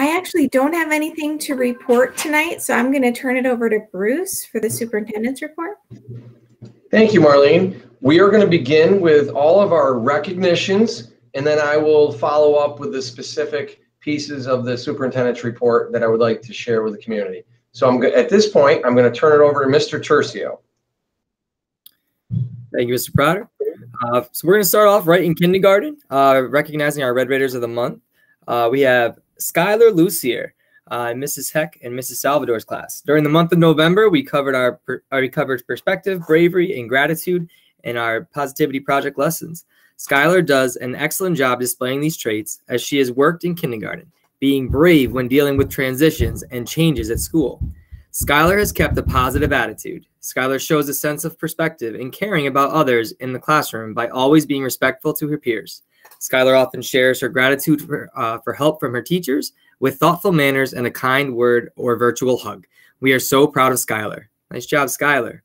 I actually don't have anything to report tonight, so I'm going to turn it over to Bruce for the superintendent's report. Thank you, Marlene. We are going to begin with all of our recognitions, and then I will follow up with the specific pieces of the superintendent's report that I would like to share with the community. So I'm at this point, I'm going to turn it over to Mr. Tercio. Thank you, Mr. Potter. Uh, so we're going to start off right in kindergarten, uh, recognizing our Red Raiders of the month. Uh, we have Skylar Lucier, uh, Mrs. Heck, and Mrs. Salvador's class. During the month of November, we covered our, our we covered perspective, bravery, and gratitude in our positivity project lessons. Skylar does an excellent job displaying these traits as she has worked in kindergarten, being brave when dealing with transitions and changes at school. Skylar has kept a positive attitude. Skylar shows a sense of perspective and caring about others in the classroom by always being respectful to her peers. Skylar often shares her gratitude for, uh, for help from her teachers with thoughtful manners and a kind word or virtual hug. We are so proud of Skylar. Nice job, Skylar.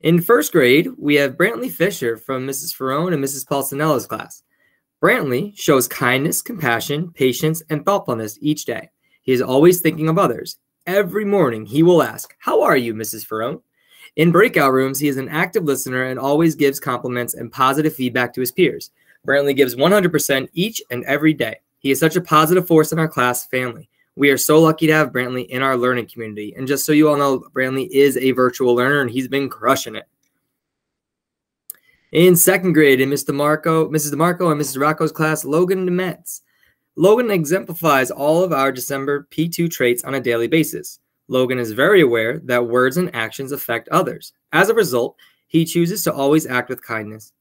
In first grade, we have Brantley Fisher from Mrs. Ferrone and Mrs. Paulsonella's class. Brantley shows kindness, compassion, patience, and thoughtfulness each day. He is always thinking of others. Every morning, he will ask, How are you, Mrs. Ferrone? In breakout rooms, he is an active listener and always gives compliments and positive feedback to his peers. Brantley gives 100% each and every day. He is such a positive force in our class family. We are so lucky to have Brantley in our learning community. And just so you all know, Brantley is a virtual learner and he's been crushing it. In second grade, in Mr. DeMarco, Mrs. DeMarco and Mrs. Rocco's class, Logan Demetz. Logan exemplifies all of our December P2 traits on a daily basis. Logan is very aware that words and actions affect others. As a result, he chooses to always act with kindness.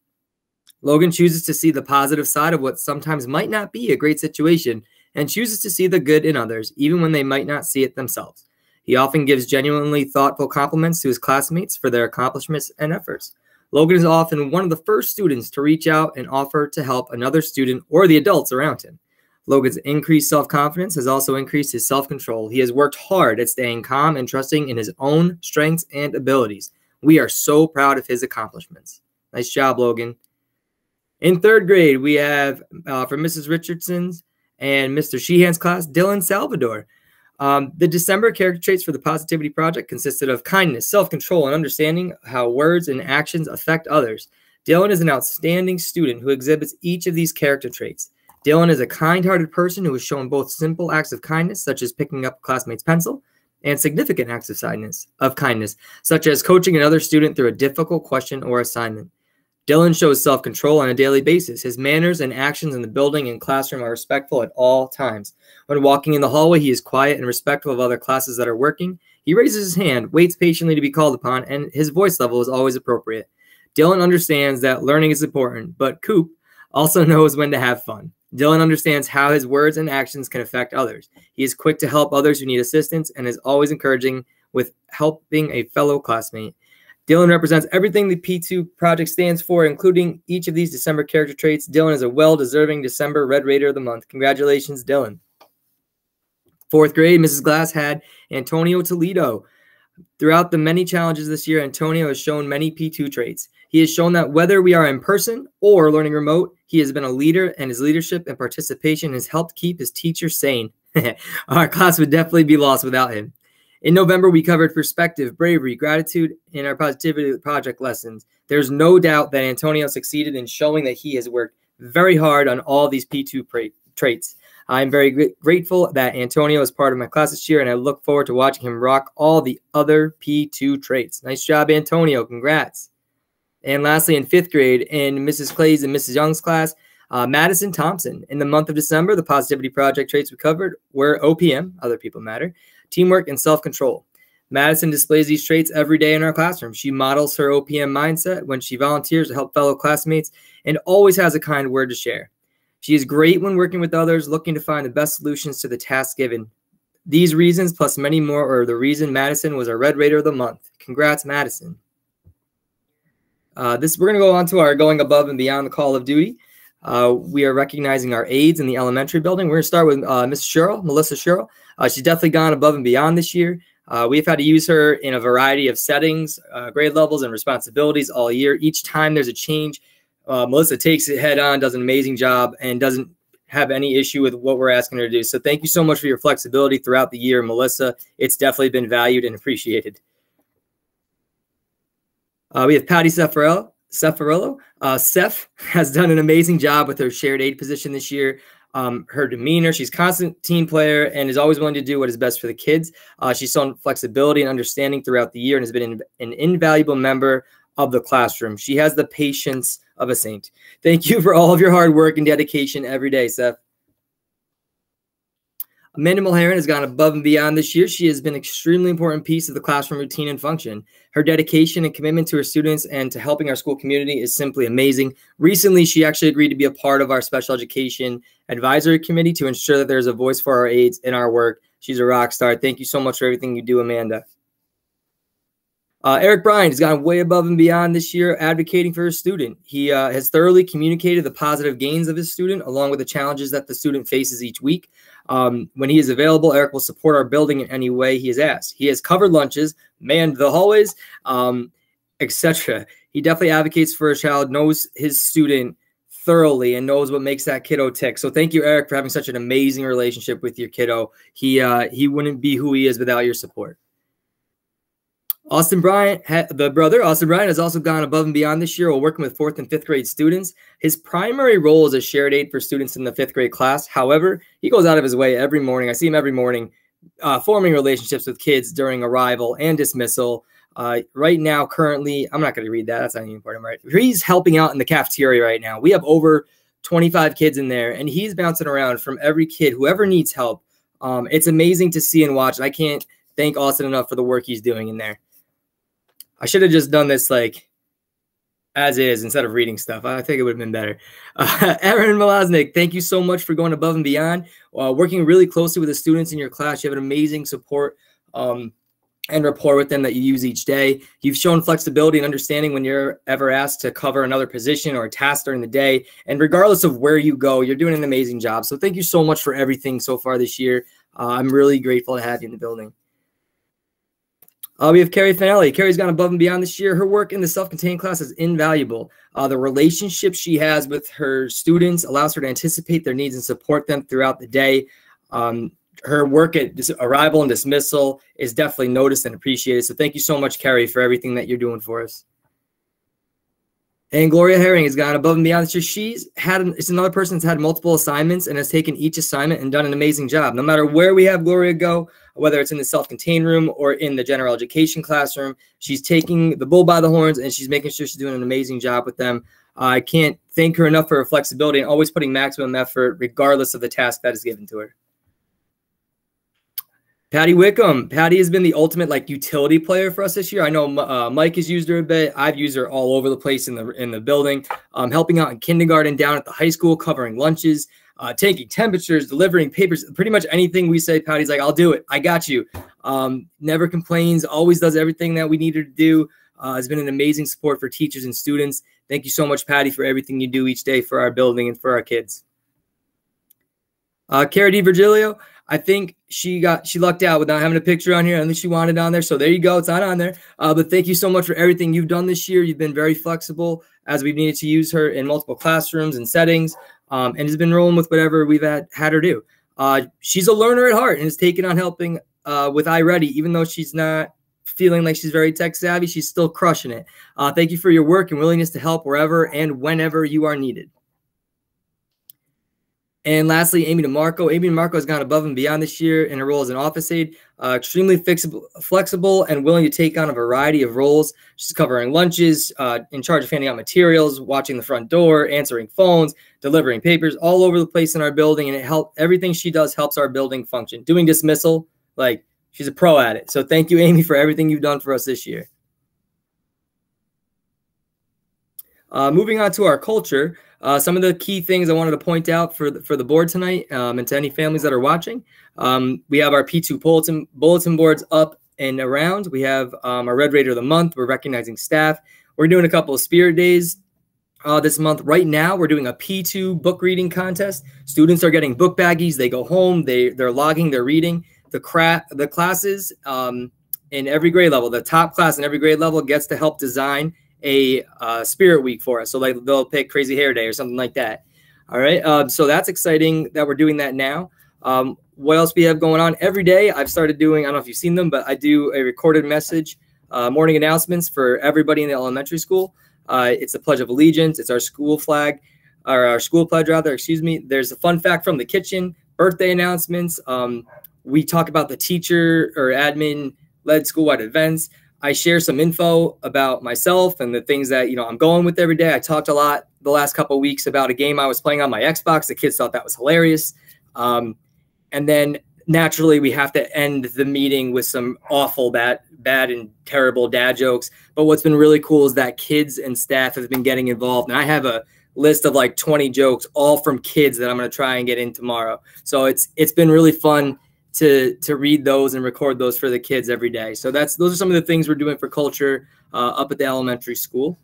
Logan chooses to see the positive side of what sometimes might not be a great situation and chooses to see the good in others, even when they might not see it themselves. He often gives genuinely thoughtful compliments to his classmates for their accomplishments and efforts. Logan is often one of the first students to reach out and offer to help another student or the adults around him. Logan's increased self confidence has also increased his self control. He has worked hard at staying calm and trusting in his own strengths and abilities. We are so proud of his accomplishments. Nice job, Logan. In third grade, we have uh, from Mrs. Richardson's and Mr. Sheehan's class, Dylan Salvador. Um, the December character traits for the Positivity Project consisted of kindness, self control, and understanding how words and actions affect others. Dylan is an outstanding student who exhibits each of these character traits. Dylan is a kind hearted person who has shown both simple acts of kindness, such as picking up a classmate's pencil, and significant acts of kindness, of kindness, such as coaching another student through a difficult question or assignment. Dylan shows self control on a daily basis. His manners and actions in the building and classroom are respectful at all times. When walking in the hallway, he is quiet and respectful of other classes that are working. He raises his hand, waits patiently to be called upon, and his voice level is always appropriate. Dylan understands that learning is important, but Coop also knows when to have fun. Dylan understands how his words and actions can affect others. He is quick to help others who need assistance and is always encouraging with helping a fellow classmate. Dylan represents everything the P2 project stands for, including each of these December character traits. Dylan is a well deserving December Red Raider of the Month. Congratulations, Dylan. Fourth grade, Mrs. Glass had Antonio Toledo. Throughout the many challenges this year, Antonio has shown many P2 traits. He has shown that whether we are in person or learning remote, he has been a leader, and his leadership and participation has helped keep his teachers sane. Our class would definitely be lost without him. In November, we covered perspective, bravery, gratitude and our positivity project lessons. There's no doubt that Antonio succeeded in showing that he has worked very hard on all these P2 pra- traits. I'm very gr- grateful that Antonio is part of my class this year, and I look forward to watching him rock all the other P2 traits. Nice job, Antonio. Congrats. And lastly, in fifth grade, in Mrs. Clay's and Mrs. Young's class, uh, Madison Thompson. In the month of December, the Positivity Project traits we covered were OPM, Other People Matter, teamwork, and self control. Madison displays these traits every day in our classroom. She models her OPM mindset when she volunteers to help fellow classmates and always has a kind word to share. She is great when working with others, looking to find the best solutions to the task given. These reasons, plus many more, are the reason Madison was our Red Raider of the Month. Congrats, Madison. Uh, this we're going to go on to our going above and beyond the call of duty. Uh, we are recognizing our aides in the elementary building. We're going to start with uh, Miss Sherrill, Melissa Sherrill. Uh, she's definitely gone above and beyond this year. Uh, we've had to use her in a variety of settings, uh, grade levels, and responsibilities all year. Each time there's a change, uh, Melissa takes it head on, does an amazing job, and doesn't have any issue with what we're asking her to do. So thank you so much for your flexibility throughout the year, Melissa. It's definitely been valued and appreciated. Uh, we have Patty Seffarello. Seffarello. Uh, Seth has done an amazing job with her shared aid position this year. Um, her demeanor, she's constant team player and is always willing to do what is best for the kids. Uh, she's shown flexibility and understanding throughout the year and has been in, an invaluable member of the classroom. She has the patience of a saint. Thank you for all of your hard work and dedication every day, Seth. Amanda Mulheron has gone above and beyond this year. She has been an extremely important piece of the classroom routine and function. Her dedication and commitment to her students and to helping our school community is simply amazing. Recently, she actually agreed to be a part of our special education advisory committee to ensure that there's a voice for our aides in our work. She's a rock star. Thank you so much for everything you do, Amanda. Uh, Eric Bryan has gone way above and beyond this year advocating for his student. He uh, has thoroughly communicated the positive gains of his student along with the challenges that the student faces each week. Um, when he is available, Eric will support our building in any way he is asked. He has covered lunches, manned the hallways, um, etc. He definitely advocates for a child, knows his student thoroughly, and knows what makes that kiddo tick. So thank you, Eric, for having such an amazing relationship with your kiddo. He uh, he wouldn't be who he is without your support. Austin Bryant, the brother, Austin Bryant, has also gone above and beyond this year while working with fourth and fifth grade students. His primary role is a shared aid for students in the fifth grade class. However, he goes out of his way every morning. I see him every morning uh, forming relationships with kids during arrival and dismissal. Uh, right now, currently, I'm not going to read that. That's not even important, right? He's helping out in the cafeteria right now. We have over 25 kids in there, and he's bouncing around from every kid, whoever needs help. Um, it's amazing to see and watch. I can't thank Austin enough for the work he's doing in there. I should have just done this like as is instead of reading stuff. I think it would have been better. Uh, Aaron Malaznik, thank you so much for going above and beyond, uh, working really closely with the students in your class. You have an amazing support um, and rapport with them that you use each day. You've shown flexibility and understanding when you're ever asked to cover another position or a task during the day. And regardless of where you go, you're doing an amazing job. So thank you so much for everything so far this year. Uh, I'm really grateful to have you in the building. Uh, we have Carrie Finelli. Carrie's gone above and beyond this year. Her work in the self-contained class is invaluable. Uh, the relationship she has with her students allows her to anticipate their needs and support them throughout the day. Um, her work at arrival and dismissal is definitely noticed and appreciated. So thank you so much, Carrie, for everything that you're doing for us. And Gloria Herring has gone above and beyond. She's had it's another person that's had multiple assignments and has taken each assignment and done an amazing job. No matter where we have Gloria go, whether it's in the self-contained room or in the general education classroom, she's taking the bull by the horns and she's making sure she's doing an amazing job with them. I can't thank her enough for her flexibility and always putting maximum effort, regardless of the task that is given to her. Patty Wickham. Patty has been the ultimate like utility player for us this year. I know uh, Mike has used her a bit. I've used her all over the place in the in the building, um, helping out in kindergarten, down at the high school, covering lunches, uh, taking temperatures, delivering papers, pretty much anything we say. Patty's like, "I'll do it. I got you." Um, never complains. Always does everything that we need her to do. Uh, has been an amazing support for teachers and students. Thank you so much, Patty, for everything you do each day for our building and for our kids. Uh, Cara D. Virgilio. I think she got she lucked out with not having a picture on here. I think she wanted on there. So there you go. It's not on there. Uh, but thank you so much for everything you've done this year. You've been very flexible as we've needed to use her in multiple classrooms and settings, um, and has been rolling with whatever we've had, had her do. Uh, she's a learner at heart and has taken on helping uh, with iReady, even though she's not feeling like she's very tech savvy. She's still crushing it. Uh, thank you for your work and willingness to help wherever and whenever you are needed. And lastly, Amy DeMarco. Amy DeMarco has gone above and beyond this year in her role as an office aide, uh, extremely flexible, flexible and willing to take on a variety of roles. She's covering lunches, uh, in charge of handing out materials, watching the front door, answering phones, delivering papers all over the place in our building. And it helps everything she does helps our building function. Doing dismissal, like she's a pro at it. So thank you, Amy, for everything you've done for us this year. Uh, moving on to our culture, uh, some of the key things I wanted to point out for the, for the board tonight um, and to any families that are watching. Um, we have our P2 bulletin, bulletin boards up and around. We have um, our Red Raider of the Month. We're recognizing staff. We're doing a couple of Spirit Days uh, this month. Right now, we're doing a P2 book reading contest. Students are getting book baggies. They go home. They they're logging their reading. The cra- the classes um, in every grade level, the top class in every grade level gets to help design a uh, spirit week for us. So like they'll pick Crazy Hair Day or something like that. All right. Um, so that's exciting that we're doing that now. Um, what else we have going on every day? I've started doing. I don't know if you've seen them, but I do a recorded message, uh, morning announcements for everybody in the elementary school. Uh, it's a Pledge of Allegiance. It's our school flag, or our school pledge rather. Excuse me. There's a fun fact from the kitchen, birthday announcements. Um, we talk about the teacher or admin led school-wide events. I share some info about myself and the things that you know I'm going with every day. I talked a lot the last couple weeks about a game I was playing on my Xbox. The kids thought that was hilarious. Um, and then naturally we have to end the meeting with some awful bad bad and terrible dad jokes. But what's been really cool is that kids and staff have been getting involved. And I have a list of like 20 jokes all from kids that I'm going to try and get in tomorrow. So it's it's been really fun to to read those and record those for the kids every day. So that's those are some of the things we're doing for culture uh, up at the elementary school.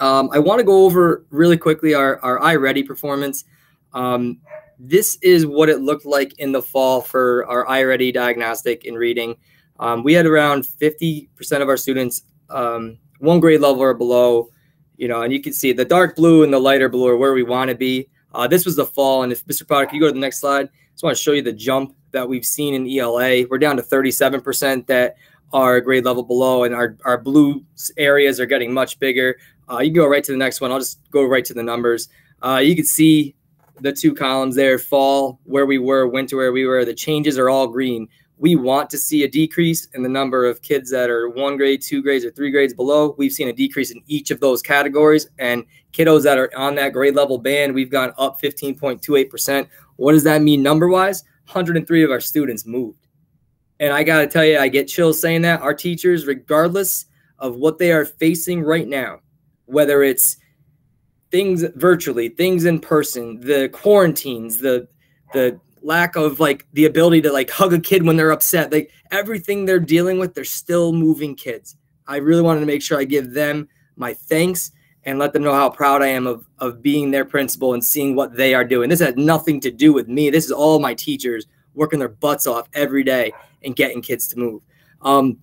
Um, I want to go over really quickly our our iReady performance. Um, this is what it looked like in the fall for our iReady diagnostic in reading. Um, we had around 50% of our students um, one grade level or below, you know, and you can see the dark blue and the lighter blue are where we want to be. Uh, this was the fall, and if Mr. Potter, can you go to the next slide? I just want to show you the jump that we've seen in ELA. We're down to 37% that are grade level below, and our, our blue areas are getting much bigger. Uh, you can go right to the next one. I'll just go right to the numbers. Uh, you can see the two columns there fall where we were, winter where we were. The changes are all green. We want to see a decrease in the number of kids that are one grade, two grades, or three grades below. We've seen a decrease in each of those categories. And kiddos that are on that grade level band, we've gone up 15.28%. What does that mean number wise? 103 of our students moved. And I got to tell you, I get chills saying that. Our teachers, regardless of what they are facing right now, whether it's things virtually, things in person, the quarantines, the the lack of like the ability to like hug a kid when they're upset, like everything they're dealing with, they're still moving kids. I really wanted to make sure I give them my thanks and let them know how proud I am of, of being their principal and seeing what they are doing. This has nothing to do with me. This is all my teachers working their butts off every day and getting kids to move. Um,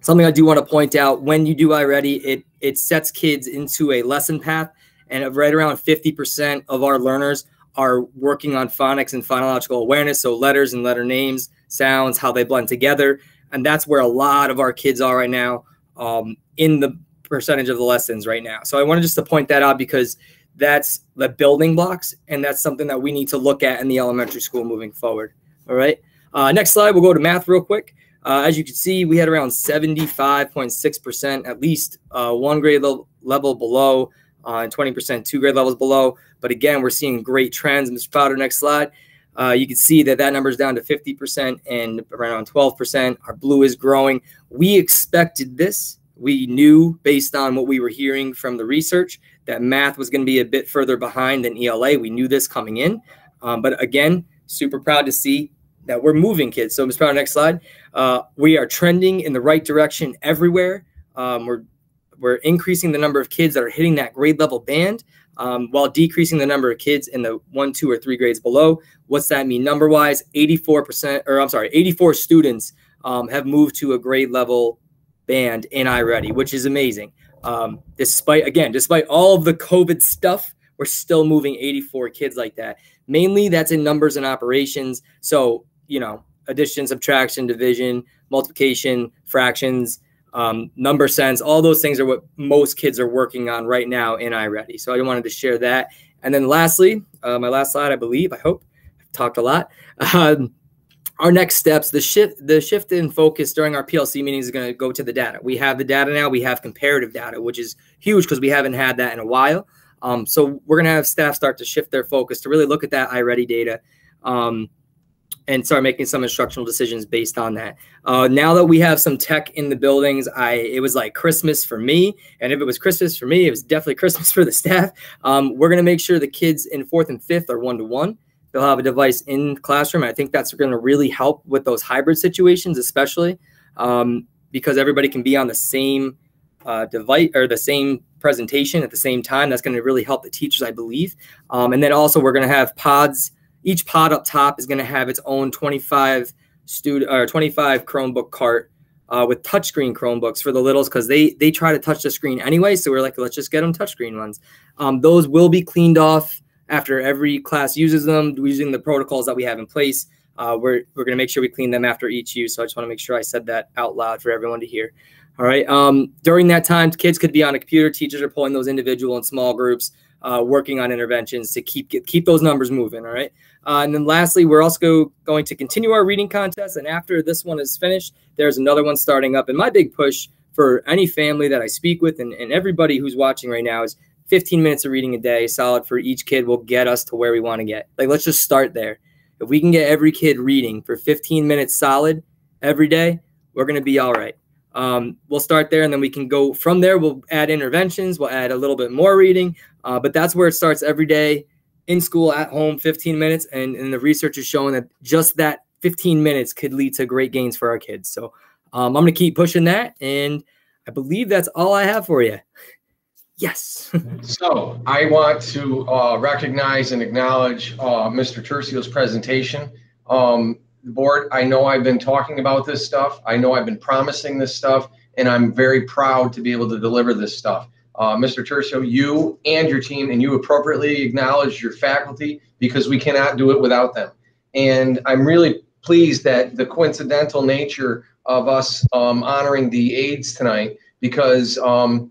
something I do want to point out when you do iReady, it it sets kids into a lesson path, and right around 50% of our learners are working on phonics and phonological awareness, so letters and letter names, sounds, how they blend together, and that's where a lot of our kids are right now um, in the percentage of the lessons right now. So I wanted just to point that out because that's the building blocks, and that's something that we need to look at in the elementary school moving forward. All right. Uh, next slide, we'll go to math real quick. Uh, as you can see, we had around 75.6%, at least uh, one grade level, below, uh, and 20% two grade levels below. But again, we're seeing great trends. Mr. Potter, next slide. Uh, you can see that that number is down to 50% and around 12%. Our blue is growing. We expected this we knew based on what we were hearing from the research that math was going to be a bit further behind than ELA. We knew this coming in. Um, but again, super proud to see that we're moving kids. So, Ms. Brown, next slide. Uh, we are trending in the right direction everywhere. Um, we're we're increasing the number of kids that are hitting that grade level band um, while decreasing the number of kids in the one, two, or three grades below. What's that mean number wise? 84%, or I'm sorry, 84 students um, have moved to a grade level band in iReady, which is amazing. Um, despite again, despite all of the COVID stuff, we're still moving 84 kids like that. Mainly that's in numbers and operations. So, you know, addition, subtraction, division, multiplication, fractions, um, number sense, all those things are what most kids are working on right now in iReady. So I wanted to share that. And then lastly, uh, my last slide, I believe, I hope, I've talked a lot. Um, our next steps the shift the shift in focus during our plc meetings is going to go to the data we have the data now we have comparative data which is huge because we haven't had that in a while um, so we're going to have staff start to shift their focus to really look at that iReady data um, and start making some instructional decisions based on that. Uh, now that we have some tech in the buildings, I it was like Christmas for me, and if it was Christmas for me, it was definitely Christmas for the staff. Um, we're going to make sure the kids in fourth and fifth are one to one. They'll have a device in classroom. I think that's going to really help with those hybrid situations, especially um, because everybody can be on the same uh, device or the same presentation at the same time. That's going to really help the teachers, I believe. Um, and then also we're going to have pods. Each pod up top is going to have its own 25 student or 25 Chromebook cart uh, with touchscreen Chromebooks for the littles because they they try to touch the screen anyway. So we're like, let's just get them touchscreen ones. Um, those will be cleaned off after every class uses them, using the protocols that we have in place. Uh, we're we're going to make sure we clean them after each use. So I just want to make sure I said that out loud for everyone to hear. All right. Um, during that time, kids could be on a computer. Teachers are pulling those individual and small groups, uh, working on interventions to keep get, keep those numbers moving. All right. Uh, and then lastly, we're also going to continue our reading contest. And after this one is finished, there's another one starting up. And my big push for any family that I speak with and, and everybody who's watching right now is 15 minutes of reading a day, solid for each kid, will get us to where we want to get. Like, let's just start there. If we can get every kid reading for 15 minutes solid every day, we're going to be all right. Um, we'll start there and then we can go from there. We'll add interventions, we'll add a little bit more reading, uh, but that's where it starts every day in school, at home, 15 minutes. And, and the research is showing that just that 15 minutes could lead to great gains for our kids. So um, I'm going to keep pushing that. And I believe that's all I have for you. Yes. so I want to uh, recognize and acknowledge uh, Mr. Tercio's presentation. Um, the board, I know I've been talking about this stuff. I know I've been promising this stuff, and I'm very proud to be able to deliver this stuff. Uh, Mr. Tercio, you and your team, and you appropriately acknowledge your faculty because we cannot do it without them. And I'm really pleased that the coincidental nature of us um, honoring the aides tonight because um,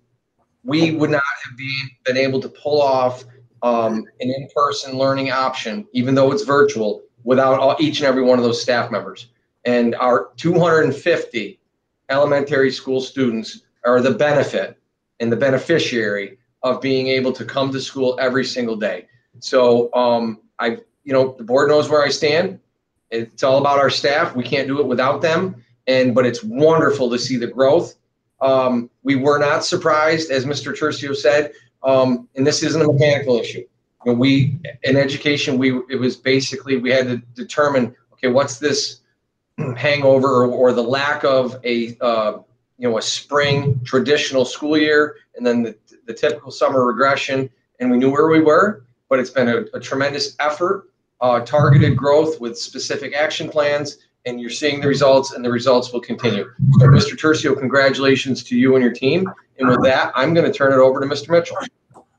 we would not have been, able to pull off um, an in-person learning option, even though it's virtual, without all, each and every one of those staff members. And our 250 elementary school students are the benefit and the beneficiary of being able to come to school every single day. So um, I, you know, the board knows where I stand. It's all about our staff. We can't do it without them. And but it's wonderful to see the growth. Um, we were not surprised, as Mr. Tercio said, um, and this isn't a Mechanicville issue we in education we it was basically we had to determine okay what's this hangover or, or the lack of a uh, you know a spring traditional school year and then the, the typical summer regression and we knew where we were but it's been a, a tremendous effort uh, targeted growth with specific action plans and you're seeing the results and the results will continue so mr tercio congratulations to you and your team and with that i'm going to turn it over to mr mitchell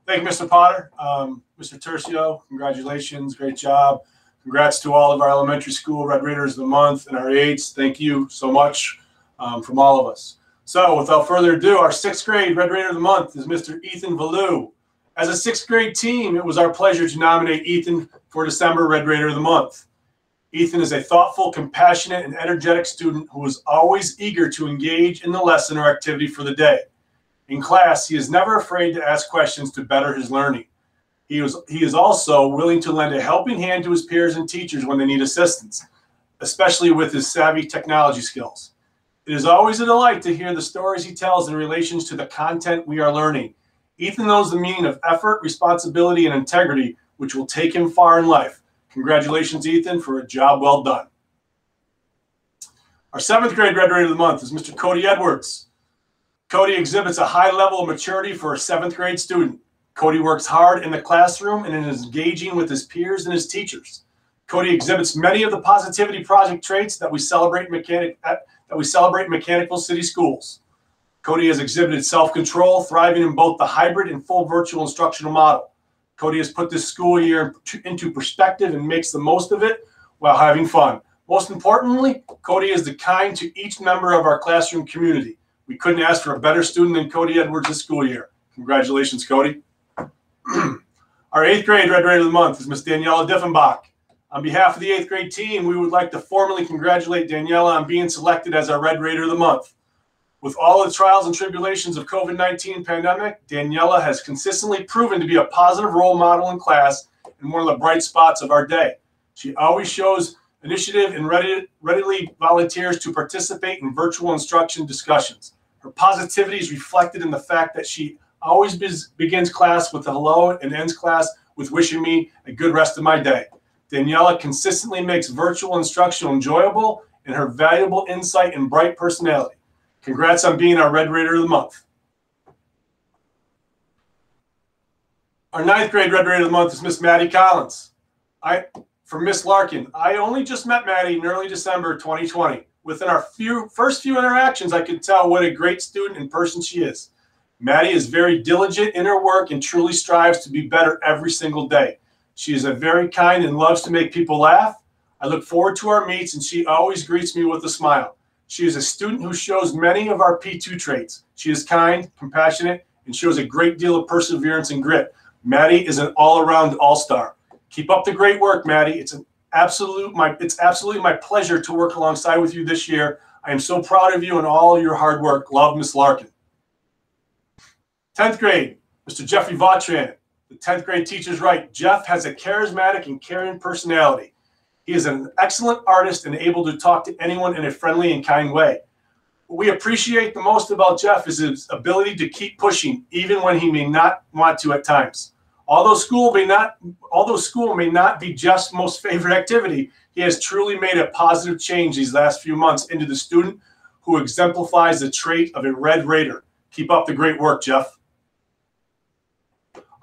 Thank you, Mr. Potter. Um, Mr. Tercio, congratulations. Great job. Congrats to all of our elementary school Red Raiders of the Month and our aides. Thank you so much um, from all of us. So, without further ado, our sixth grade Red Raider of the Month is Mr. Ethan Valou. As a sixth grade team, it was our pleasure to nominate Ethan for December Red Raider of the Month. Ethan is a thoughtful, compassionate, and energetic student who is always eager to engage in the lesson or activity for the day. In class, he is never afraid to ask questions to better his learning. He, was, he is also willing to lend a helping hand to his peers and teachers when they need assistance, especially with his savvy technology skills. It is always a delight to hear the stories he tells in relation to the content we are learning. Ethan knows the meaning of effort, responsibility, and integrity, which will take him far in life. Congratulations, Ethan, for a job well done. Our seventh grade Raider of the Month is Mr. Cody Edwards. Cody exhibits a high level of maturity for a seventh grade student. Cody works hard in the classroom and is engaging with his peers and his teachers. Cody exhibits many of the positivity project traits that we celebrate mechanic that we celebrate Mechanicville city schools. Cody has exhibited self-control, thriving in both the hybrid and full virtual instructional model. Cody has put this school year into perspective and makes the most of it while having fun. Most importantly, Cody is the kind to each member of our classroom community. We couldn't ask for a better student than Cody Edwards this school year. Congratulations, Cody. Our eighth grade Red Raider of the Month is Miss Daniela Diffenbach. On behalf of the eighth grade team, we would like to formally congratulate Daniela on being selected as our Red Raider of the Month. With all the trials and tribulations of COVID-19 pandemic, Daniela has consistently proven to be a positive role model in class and one of the bright spots of our day. She always shows initiative and ready, readily volunteers to participate in virtual instruction discussions. Her positivity is reflected in the fact that she always begins class with a hello and ends class with wishing me a good rest of my day. Daniela consistently makes virtual instruction enjoyable and her valuable insight and bright personality. Congrats on being our Red Raider of the Month. Our ninth grade Red Raider of the Month is Miss Maddie Collins. I, from Miss Larkin, I only just met Maddie in early December 2020 within our few first few interactions, I could tell what a great student and person she is. Maddie is very diligent in her work and truly strives to be better every single day. She is a very kind and loves to make people laugh. I look forward to our meets and she always greets me with a smile. She is a student who shows many of our P2 traits. She is kind, compassionate, and shows a great deal of perseverance and grit. Maddie is an all-around all-star. Keep up the great work, Maddie. It's an absolute my it's absolutely my pleasure to work alongside with you this year. I am so proud of you and all your hard work. Love, Miss Larkin. 10th grade, Mr. Jeffrey Vautran. The 10th grade teacher's right. Jeff has a charismatic and caring personality. He is an excellent artist and able to talk to anyone in a friendly and kind way. What we appreciate the most about Jeff is his ability to keep pushing, even when he may not want to at times. Although school may not, although school may not be Jeff's most favorite activity, he has truly made a positive change these last few months into the student who exemplifies the trait of a Red Raider. Keep up the great work, Jeff.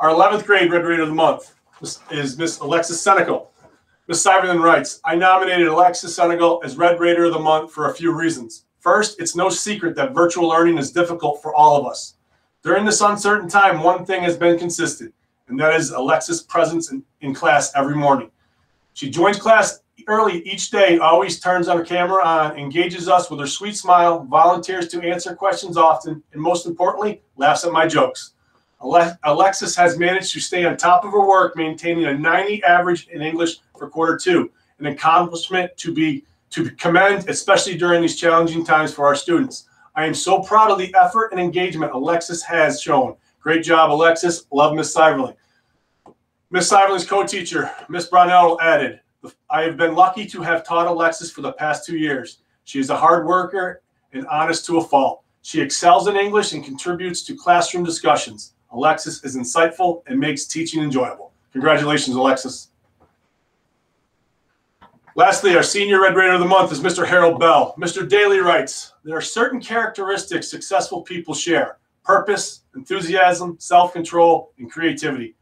Our 11th grade Red Raider of the Month is Miss Alexis Senecal. Miss Seiverling writes, I nominated Alexis Senecal as Red Raider of the Month for a few reasons. First, it's no secret that virtual learning is difficult for all of us. During this uncertain time, one thing has been consistent, and that is Alexis' presence in, in class every morning. She joins class early each day, always turns on her camera on, engages us with her sweet smile, volunteers to answer questions often, and most importantly, laughs at my jokes. Alexis has managed to stay on top of her work, maintaining a 90 average in English for quarter two, an accomplishment to be to commend, especially during these challenging times for our students. I am so proud of the effort and engagement Alexis has shown. Great job, Alexis. Love Miss Seiverling. Miss Seiverling's co-teacher, Miss Brownell, added, I have been lucky to have taught Alexis for the past two years. She is a hard worker and honest to a fault. She excels in English and contributes to classroom discussions. Alexis is insightful and makes teaching enjoyable. Congratulations, Alexis. Lastly, our senior Red Raider of the month is Mr. Harold Bell. Mr. Daly writes, there are certain characteristics successful people share, purpose, enthusiasm, self-control, and creativity.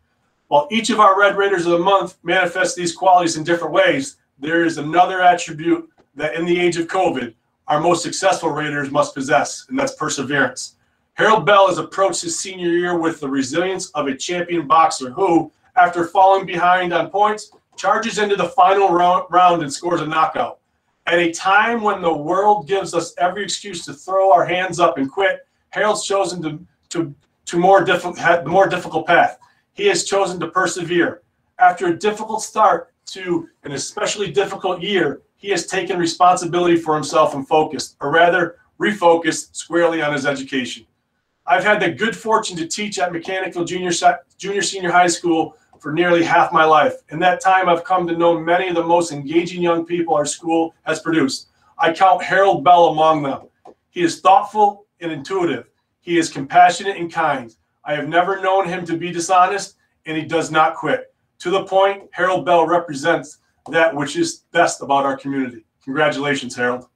While each of our Red Raiders of the month manifests these qualities in different ways, there is another attribute that in the age of COVID, our most successful Raiders must possess, and that's perseverance. Harold Bell has approached his senior year with the resilience of a champion boxer who, after falling behind on points, charges into the final round and scores a knockout. At a time when the world gives us every excuse to throw our hands up and quit, Harold's chosen to, to, to more difficult, the more difficult path. He has chosen to persevere. After a difficult start to an especially difficult year, he has taken responsibility for himself and focused, or rather, refocused squarely on his education. I've had the good fortune to teach at Mechanicville Junior, Junior Senior High School for nearly half my life. In that time, I've come to know many of the most engaging young people our school has produced. I count Harold Bell among them. He is thoughtful and intuitive. He is compassionate and kind. I have never known him to be dishonest, and he does not quit. To the point, Harold Bell represents that which is best about our community. Congratulations, Harold.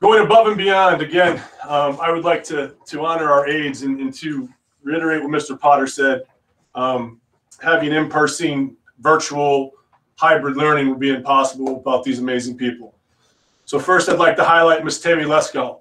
Going above and beyond, again, um, I would like to, to honor our aides and, and to reiterate what Mr. Potter said. Um, having in-person, virtual, hybrid learning would be impossible without these amazing people. So first, I'd like to highlight Ms. Tammy Lesko.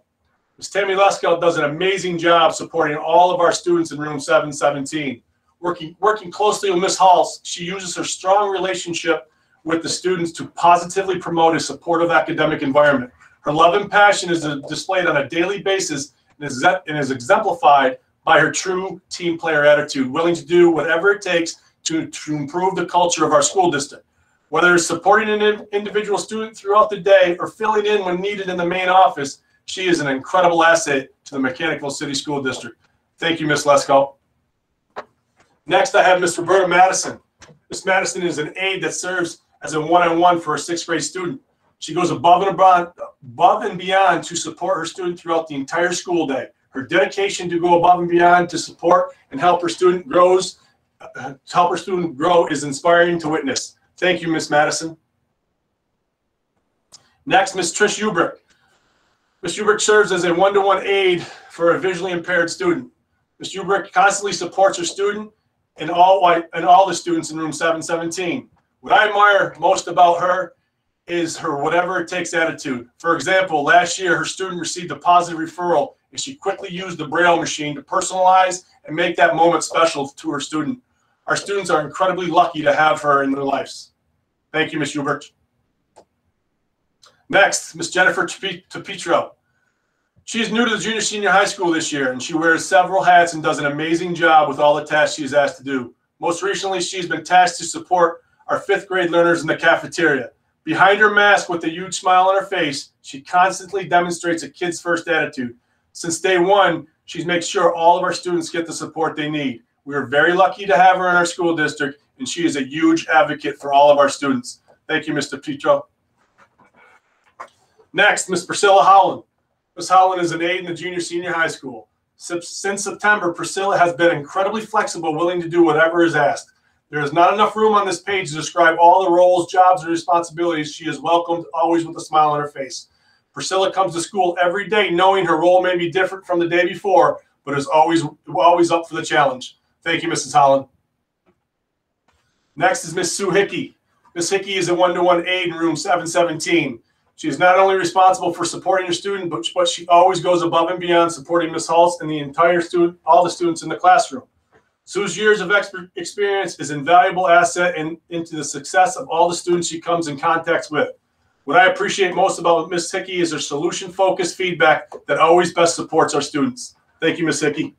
Ms. Tammy Lesko does an amazing job supporting all of our students in room 717. Working, working closely with Ms. Halls, she uses her strong relationship with the students to positively promote a supportive academic environment. Her love and passion is displayed on a daily basis and is, and is exemplified by her true team player attitude, willing to do whatever it takes to, to improve the culture of our school district. Whether it's supporting an individual student throughout the day or filling in when needed in the main office, she is an incredible asset to the Mechanicville City School District. Thank you, Ms. Lesko. Next, I have Ms. Roberta Madison. Ms. Madison is an aide that serves as a one-on-one -on -one for a sixth grade student. She goes above and beyond, above and beyond to support her student throughout the entire school day. Her dedication to go above and beyond to support and help her student grows, uh, help her student grow is inspiring to witness. Thank you, Miss Madison. Next, Miss Trish Ubrick. Ms. Ubrick serves as a one-to-one -one aide for a visually impaired student. Ms. Ubrick constantly supports her student and all and all the students in room 717. What I admire most about her is her whatever it takes attitude. For example, last year her student received a positive referral and she quickly used the Braille machine to personalize and make that moment special to her student. Our students are incredibly lucky to have her in their lives. Thank you, Ms. Hubert. Next, Ms. Jennifer Tapitro. She is new to the junior senior high school this year, and she wears several hats and does an amazing job with all the tasks she is asked to do. Most recently, she's been tasked to support our fifth grade learners in the cafeteria. Behind her mask with a huge smile on her face, she constantly demonstrates a kid's first attitude. Since day one, she's made sure all of our students get the support they need. We are very lucky to have her in our school district, and she is a huge advocate for all of our students. Thank you, Mr. Petro. Next, Ms. Priscilla Holland. Ms. Holland is an aide in the junior senior high school. Since September, Priscilla has been incredibly flexible, willing to do whatever is asked. There is not enough room on this page to describe all the roles, jobs, and responsibilities. She is welcomed always with a smile on her face. Priscilla comes to school every day knowing her role may be different from the day before, but is always always up for the challenge. Thank you, Mrs. Holland. Next is Miss Sue Hickey. Miss Hickey is a one-to-one aide in room 717. She is not only responsible for supporting your student, but, but she always goes above and beyond supporting Miss Hulse and the entire student, all the students in the classroom. Sue's years of experience is an invaluable asset in, into the success of all the students she comes in contact with. What I appreciate most about Miss Hickey is her solution-focused feedback that always best supports our students. Thank you, Miss Hickey.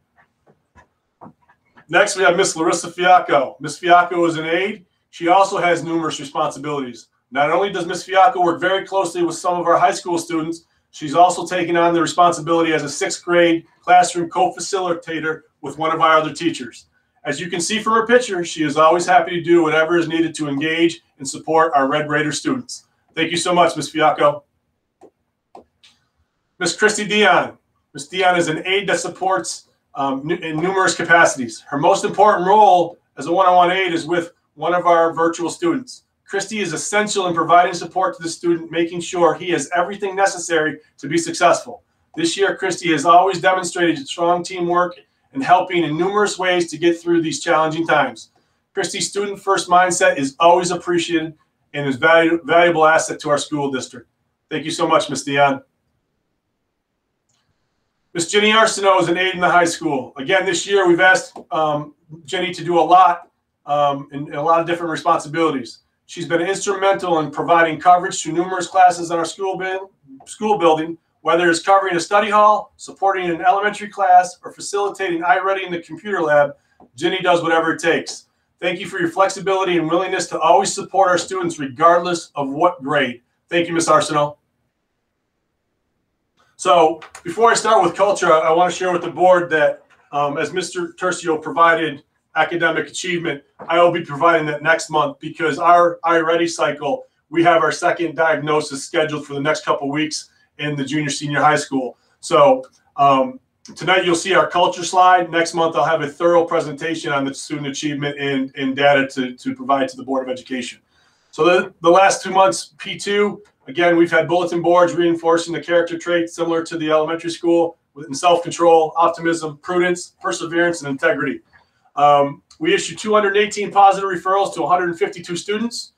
Next, we have Miss Larissa Fiacco. Miss Fiacco is an aide. She also has numerous responsibilities. Not only does Miss Fiacco work very closely with some of our high school students, she's also taken on the responsibility as a sixth grade classroom co-facilitator with one of our other teachers. As you can see from her picture, she is always happy to do whatever is needed to engage and support our Red Raider students. Thank you so much, Ms. Fiacco. Ms. Christy Dion. Ms. Dion is an aide that supports um, in numerous capacities. Her most important role as a one-on-one aide is with one of our virtual students. Christy is essential in providing support to the student, making sure he has everything necessary to be successful. This year, Christy has always demonstrated strong teamwork and helping in numerous ways to get through these challenging times. Christy's student first mindset is always appreciated and is valu valuable asset to our school district. Thank you so much, Ms. Dion. Ms. Jenny Arsenault is an aide in the high school. Again, this year we've asked um, Jenny to do a lot um, and, and a lot of different responsibilities. She's been instrumental in providing coverage to numerous classes in our school, school building whether it's covering a study hall, supporting an elementary class, or facilitating iReady in the computer lab, Jenny does whatever it takes. Thank you for your flexibility and willingness to always support our students regardless of what grade. Thank you, Ms. Arsenault. So before I start with culture, I want to share with the board that um, as Mr. Tercio provided academic achievement, I will be providing that next month because our iReady cycle, we have our second diagnosis scheduled for the next couple weeks in the junior senior high school. So um, tonight you'll see our culture slide. Next month I'll have a thorough presentation on the student achievement and, and data to, to provide to the Board of Education. So the, the last two months, P2, again, we've had bulletin boards reinforcing the character traits similar to the elementary school in self-control, optimism, prudence, perseverance, and integrity. Um, we issued 218 positive referrals to 152 students.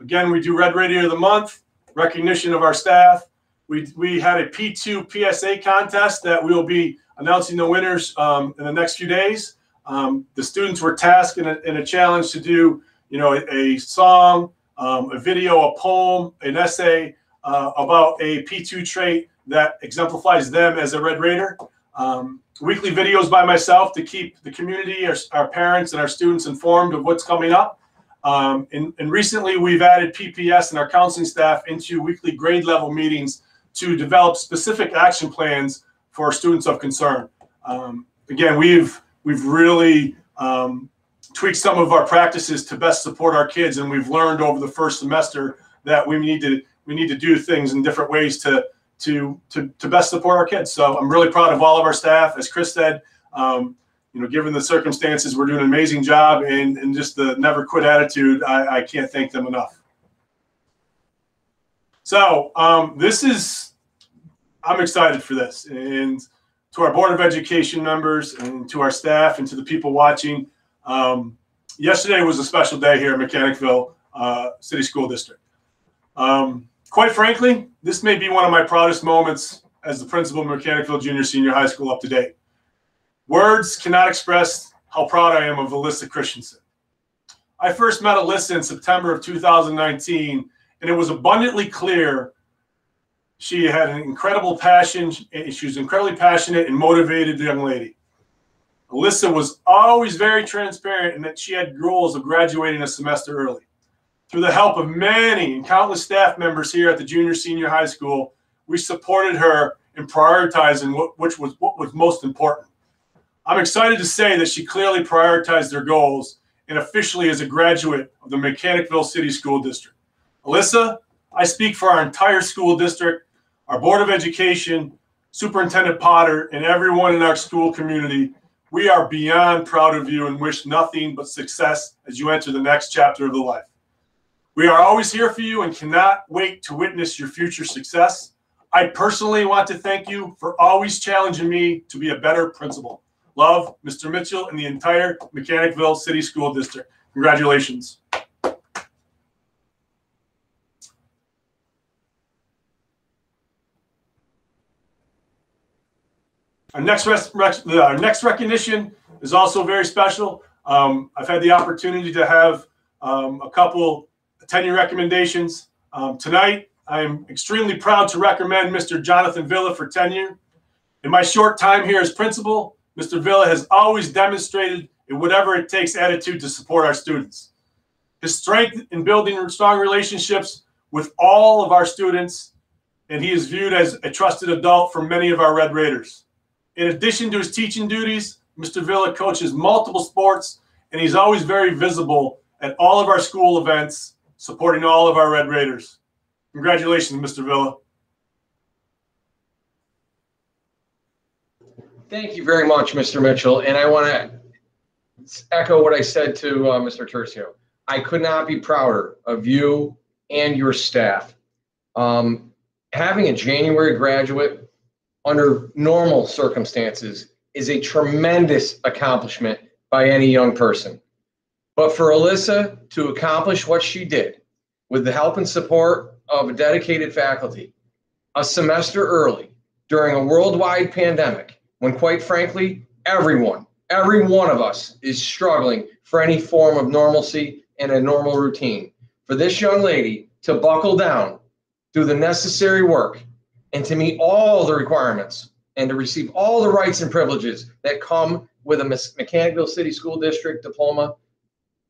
Again, we do Red Raider of the Month, recognition of our staff, we, we had a P2 PSA contest that we will be announcing the winners um, in the next few days. Um, the students were tasked in a, in a, challenge to do, you know, a, a song, um, a video, a poem, an essay uh, about a P2 trait that exemplifies them as a Red Raider. Um, weekly videos by myself to keep the community, our, our, parents, and our students informed of what's coming up. Um, and, and recently, we've added PPS and our counseling staff into weekly grade level meetings to develop specific action plans for students of concern. Um, again, we've we've really um, tweaked some of our practices to best support our kids, and we've learned over the first semester that we need to we need to do things in different ways to to to, to best support our kids. So I'm really proud of all of our staff. As Chris said, um, you know, given the circumstances, we're doing an amazing job, and and just the never quit attitude. I, I can't thank them enough. So um, this is, I'm excited for this. And to our Board of Education members and to our staff and to the people watching, um, yesterday was a special day here at Mechanicville uh, City School District. Um, quite frankly, this may be one of my proudest moments as the principal of Mechanicville Junior Senior High School up to date. Words cannot express how proud I am of Alyssa Christensen. I first met Alyssa in September of 2019, and it was abundantly clear she had an incredible passion. She was incredibly passionate and motivated young lady. Alyssa was always very transparent in that she had goals of graduating a semester early. Through the help of many and countless staff members here at the junior senior high school, we supported her in prioritizing what, which was what was most important. I'm excited to say that she clearly prioritized her goals and officially is a graduate of the Mechanicville City School District. Alyssa, I speak for our entire school district, our Board of Education, Superintendent Potter, and everyone in our school community. We are beyond proud of you and wish nothing but success as you enter the next chapter of the life. We are always here for you and cannot wait to witness your future success. I personally want to thank you for always challenging me to be a better principal. Love, Mr. Mitchell, and the entire Mechanicville City School District. Congratulations. Our next, rec our next recognition is also very special. Um, I've had the opportunity to have um, a couple tenure recommendations. Um, tonight, I am extremely proud to recommend Mr. Jonathan Villa for tenure. In my short time here as principal, Mr. Villa has always demonstrated a whatever it takes attitude to support our students. His strength in building strong relationships with all of our students, and he is viewed as a trusted adult for many of our Red Raiders. In addition to his teaching duties, Mr. Villa coaches multiple sports, and he's always very visible at all of our school events supporting all of our Red Raiders. Congratulations, Mr. Villa. Thank you very much, Mr. Mitchell. And I want to echo what I said to uh, Mr. Tercio. I could not be prouder of you and your staff. Um, having a January graduate under normal circumstances is a tremendous accomplishment by any young person. But for Alyssa to accomplish what she did with the help and support of a dedicated faculty, a semester early during a worldwide pandemic, when quite frankly, everyone, every one of us is struggling for any form of normalcy and a normal routine. For this young lady to buckle down, do the necessary work, and to meet all the requirements and to receive all the rights and privileges that come with a Mechanicville City School District diploma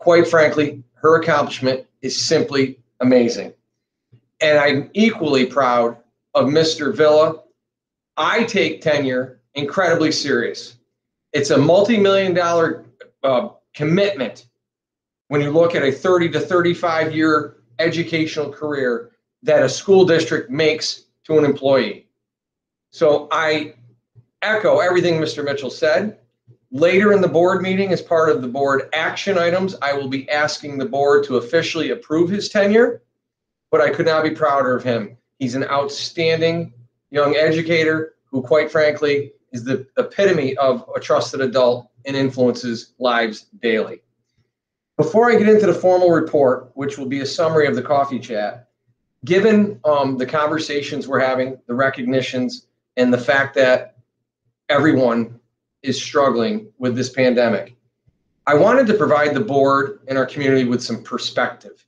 quite frankly, her accomplishment is simply amazing. And I'm equally proud of Mr. Villa. I take tenure incredibly serious. It's a multi-million dollar uh, commitment when you look at a 30 to 35 year educational career that a school district makes to an employee. So I echo everything Mr. Mitchell said. Later in the board meeting, as part of the board action items, I will be asking the board to officially approve his tenure, but I could not be prouder of him. He's an outstanding young educator who, quite frankly, is the epitome of a trusted adult and influences lives daily. Before I get into the formal report, which will be a summary of the coffee chat, given um, the conversations we're having, the recognitions, and the fact that everyone is struggling with this pandemic. I wanted to provide the board and our community with some perspective.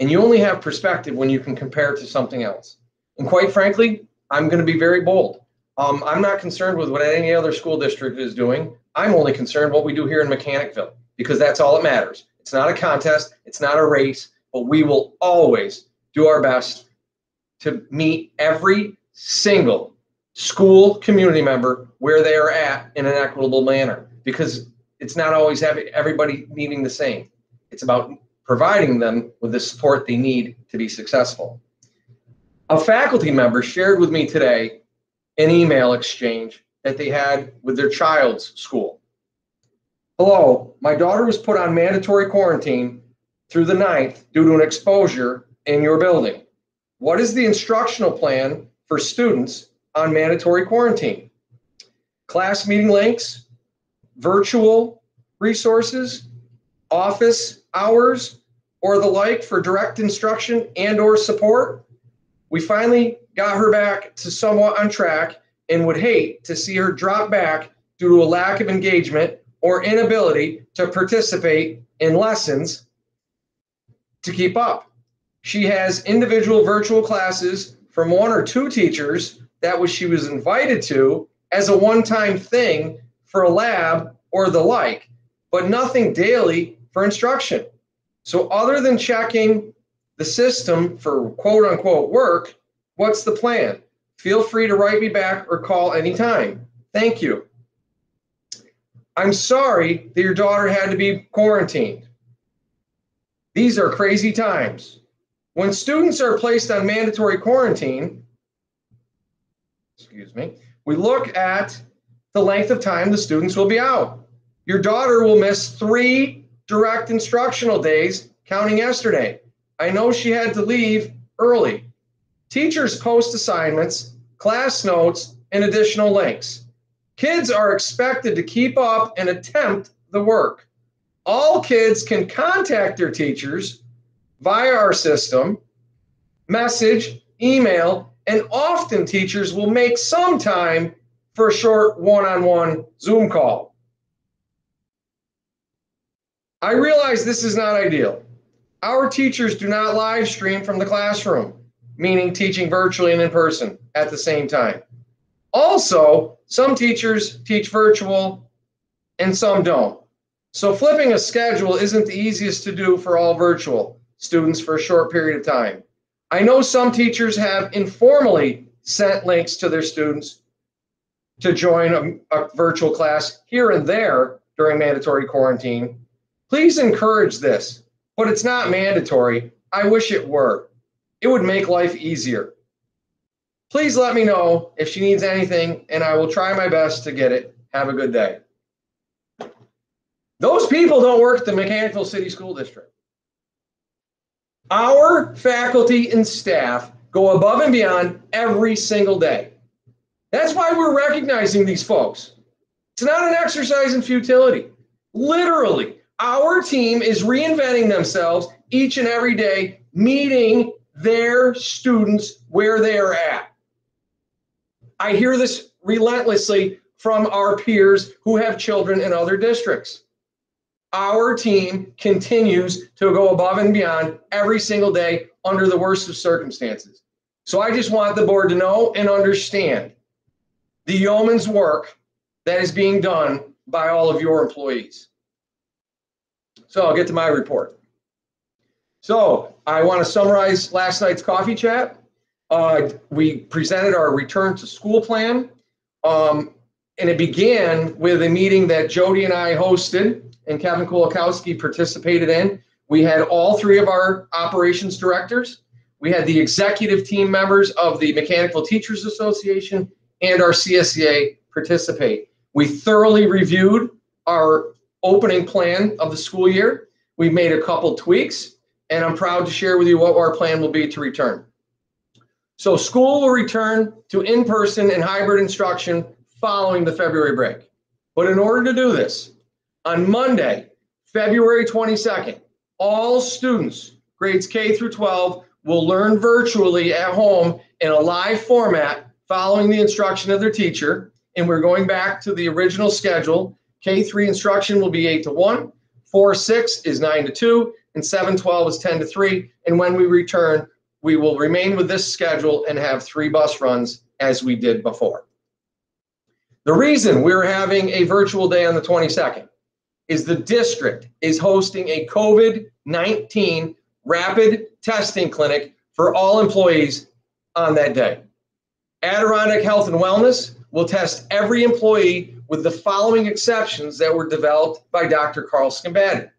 And you only have perspective when you can compare it to something else. And quite frankly, I'm going to be very bold. Um, I'm not concerned with what any other school district is doing. I'm only concerned what we do here in Mechanicville because that's all that matters. It's not a contest, it's not a race, but we will always do our best to meet every single school community member where they are at in an equitable manner because it's not always having everybody needing the same. It's about providing them with the support they need to be successful. A faculty member shared with me today an email exchange that they had with their child's school. Hello, my daughter was put on mandatory quarantine through the 9th due to an exposure in your building. What is the instructional plan for students on mandatory quarantine. Class meeting links, virtual resources, office hours, or the like for direct instruction and or support. We finally got her back to somewhat on track and would hate to see her drop back due to a lack of engagement or inability to participate in lessons to keep up. She has individual virtual classes from one or two teachers that was she was invited to as a one-time thing for a lab or the like, but nothing daily for instruction. So other than checking the system for quote unquote work, what's the plan? Feel free to write me back or call anytime. Thank you. I'm sorry that your daughter had to be quarantined. These are crazy times. When students are placed on mandatory quarantine, excuse me, we look at the length of time the students will be out. Your daughter will miss three direct instructional days, counting yesterday. I know she had to leave early. Teachers post assignments, class notes, and additional links. Kids are expected to keep up and attempt the work. All kids can contact their teachers via our system, message, email, and often teachers will make some time for a short one on one Zoom call. I realize this is not ideal. Our teachers do not live stream from the classroom meaning teaching virtually and in person at the same time. Also, some teachers teach virtual and some don't. So flipping a schedule isn't the easiest to do for all virtual students for a short period of time. I know some teachers have informally sent links to their students to join a, a, virtual class here and there during mandatory quarantine. Please encourage this, but it's not mandatory. I wish it were. It would make life easier. Please let me know if she needs anything, and I will try my best to get it. Have a good day. Those people don't work at the Mechanicville City School District. Our faculty and staff go above and beyond every single day. That's why we're recognizing these folks. It's not an exercise in futility. Literally, our team is reinventing themselves each and every day, meeting their students where they are at. I hear this relentlessly from our peers who have children in other districts. Our team continues to go above and beyond every single day under the worst of circumstances. So I just want the board to know and understand the yeoman's work that is being done by all of your employees. So I'll get to my report. So I want to summarize last night's coffee chat. Uh, we presented our return to school plan, um, and it began with a meeting that Jody and I hosted, and Kevin Kulikowski participated in. We had all three of our operations directors. We had the executive team members of the Mechanicville Teachers Association and our CSEA participate. We thoroughly reviewed our opening plan of the school year. We made a couple tweaks and I'm proud to share with you what our plan will be to return. So school will return to in-person and hybrid instruction following the February break. But in order to do this, on Monday, February 22nd, all students, grades K through 12, will learn virtually at home in a live format following the instruction of their teacher. And we're going back to the original schedule. K3 instruction will be 8 to 1, 4 6 is 9 to 2, and 712 is 10 to 3. And when we return, we will remain with this schedule and have three bus runs as we did before. The reason we're having a virtual day on the 22nd is the district is hosting a COVID 19 rapid testing clinic for all employees on that day. Adirondack Health and Wellness will test every employee with the following exceptions that were developed by Dr. Carl Scambatin.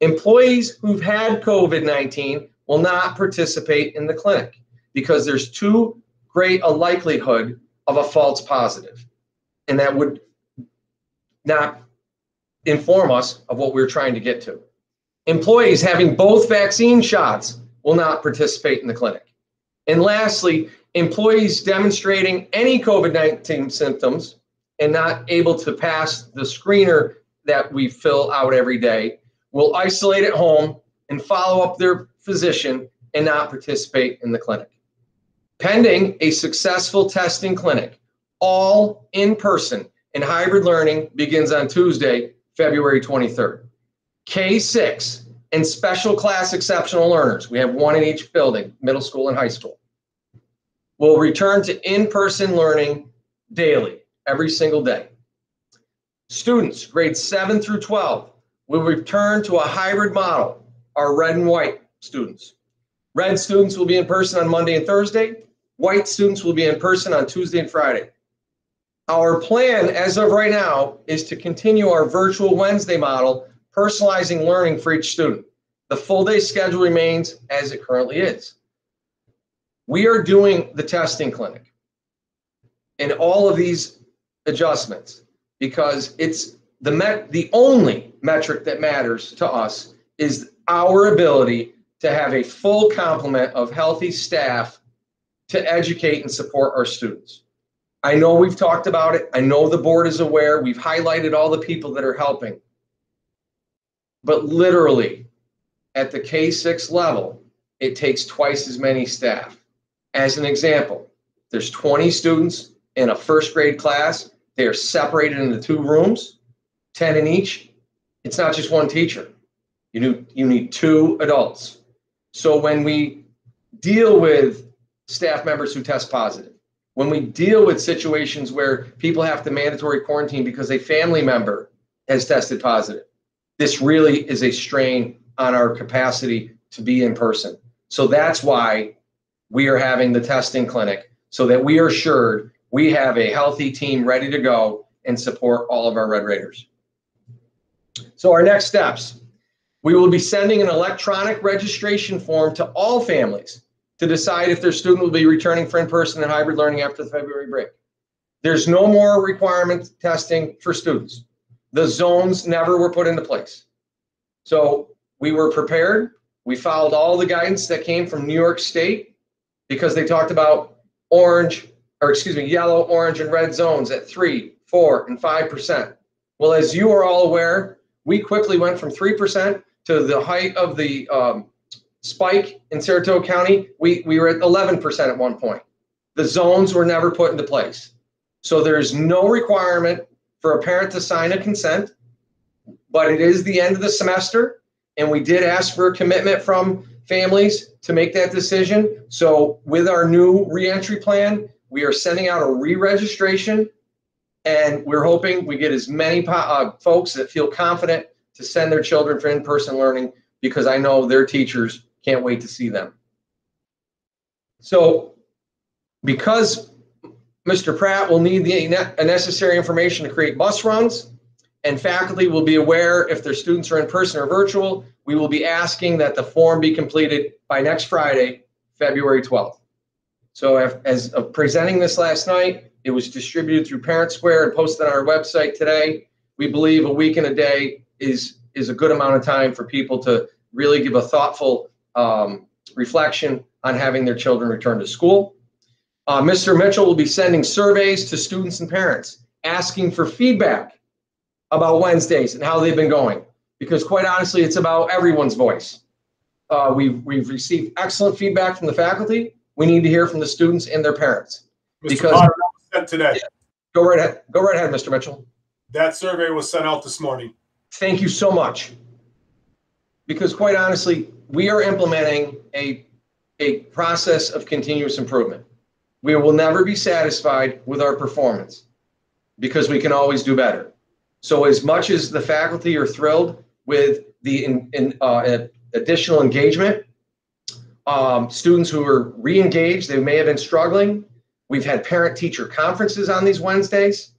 Employees who've had COVID 19 will not participate in the clinic because there's too great a likelihood of a false positive. And that would not inform us of what we're trying to get to. Employees having both vaccine shots will not participate in the clinic. And lastly, employees demonstrating any COVID 19 symptoms and not able to pass the screener that we fill out every day will isolate at home and follow up their physician and not participate in the clinic. Pending a successful testing clinic, all in person and hybrid learning begins on Tuesday, February 23rd. K6 and special class exceptional learners. We have one in each building, middle school and high school. Will return to in-person learning daily, every single day. Students, grades 7 through 12, will return to a hybrid model, our red and white students. Red students will be in person on Monday and Thursday. White students will be in person on Tuesday and Friday. Our plan as of right now is to continue our virtual Wednesday model, personalizing learning for each student. The full day schedule remains as it currently is. We are doing the testing clinic and all of these adjustments because it's the the only metric that matters to us is our ability to have a full complement of healthy staff to educate and support our students. I know we've talked about it. I know the board is aware. We've highlighted all the people that are helping. But literally, at the K6 level, it takes twice as many staff. As an example, there's 20 students in a first grade class. They are separated into two rooms, 10 in each. It's not just one teacher. You need, you need two adults. So when we deal with staff members who test positive, when we deal with situations where people have to mandatory quarantine because a family member has tested positive, this really is a strain on our capacity to be in person. So that's why we are having the testing clinic so that we are assured we have a healthy team ready to go and support all of our Red Raiders. So our next steps, we will be sending an electronic registration form to all families to decide if their student will be returning for in-person and hybrid learning after the February break. There's no more requirement testing for students. The zones never were put into place. So we were prepared. We followed all the guidance that came from New York State because they talked about orange, or excuse me, yellow, orange, and red zones at three, four, and five percent. Well, as you are all aware, we quickly went from three percent to the height of the um, spike in Saratoga County. We we were at eleven percent at one point. The zones were never put into place, so there's no requirement for a parent to sign a consent. But it is the end of the semester, and we did ask for a commitment from families to make that decision. So with our new reentry plan, we are sending out a re-registration, and we're hoping we get as many uh, folks that feel confident to send their children for in-person learning because I know their teachers can't wait to see them. So because Mr. Pratt will need the necessary information to create bus runs, and faculty will be aware if their students are in person or virtual, we will be asking that the form be completed by next Friday, February 12th. So as of presenting this last night, it was distributed through Parent Square and posted on our website today. We believe a week and a day is is a good amount of time for people to really give a thoughtful um, reflection on having their children return to school. Uh, Mr. Mitchell will be sending surveys to students and parents asking for feedback about Wednesdays and how they've been going. Because quite honestly, it's about everyone's voice. Uh, we've, we've received excellent feedback from the faculty we need to hear from the students and their parents. Mr. Because- Potter, sent today. Go right ahead. Go right ahead, Mr. Mitchell. That survey was sent out this morning. Thank you so much. Because quite honestly, we are implementing a, a process of continuous improvement. We will never be satisfied with our performance because we can always do better. So as much as the faculty are thrilled with the in, in, uh, additional engagement, um, students who are re-engaged, they may have been struggling. We've had parent-teacher conferences on these Wednesdays.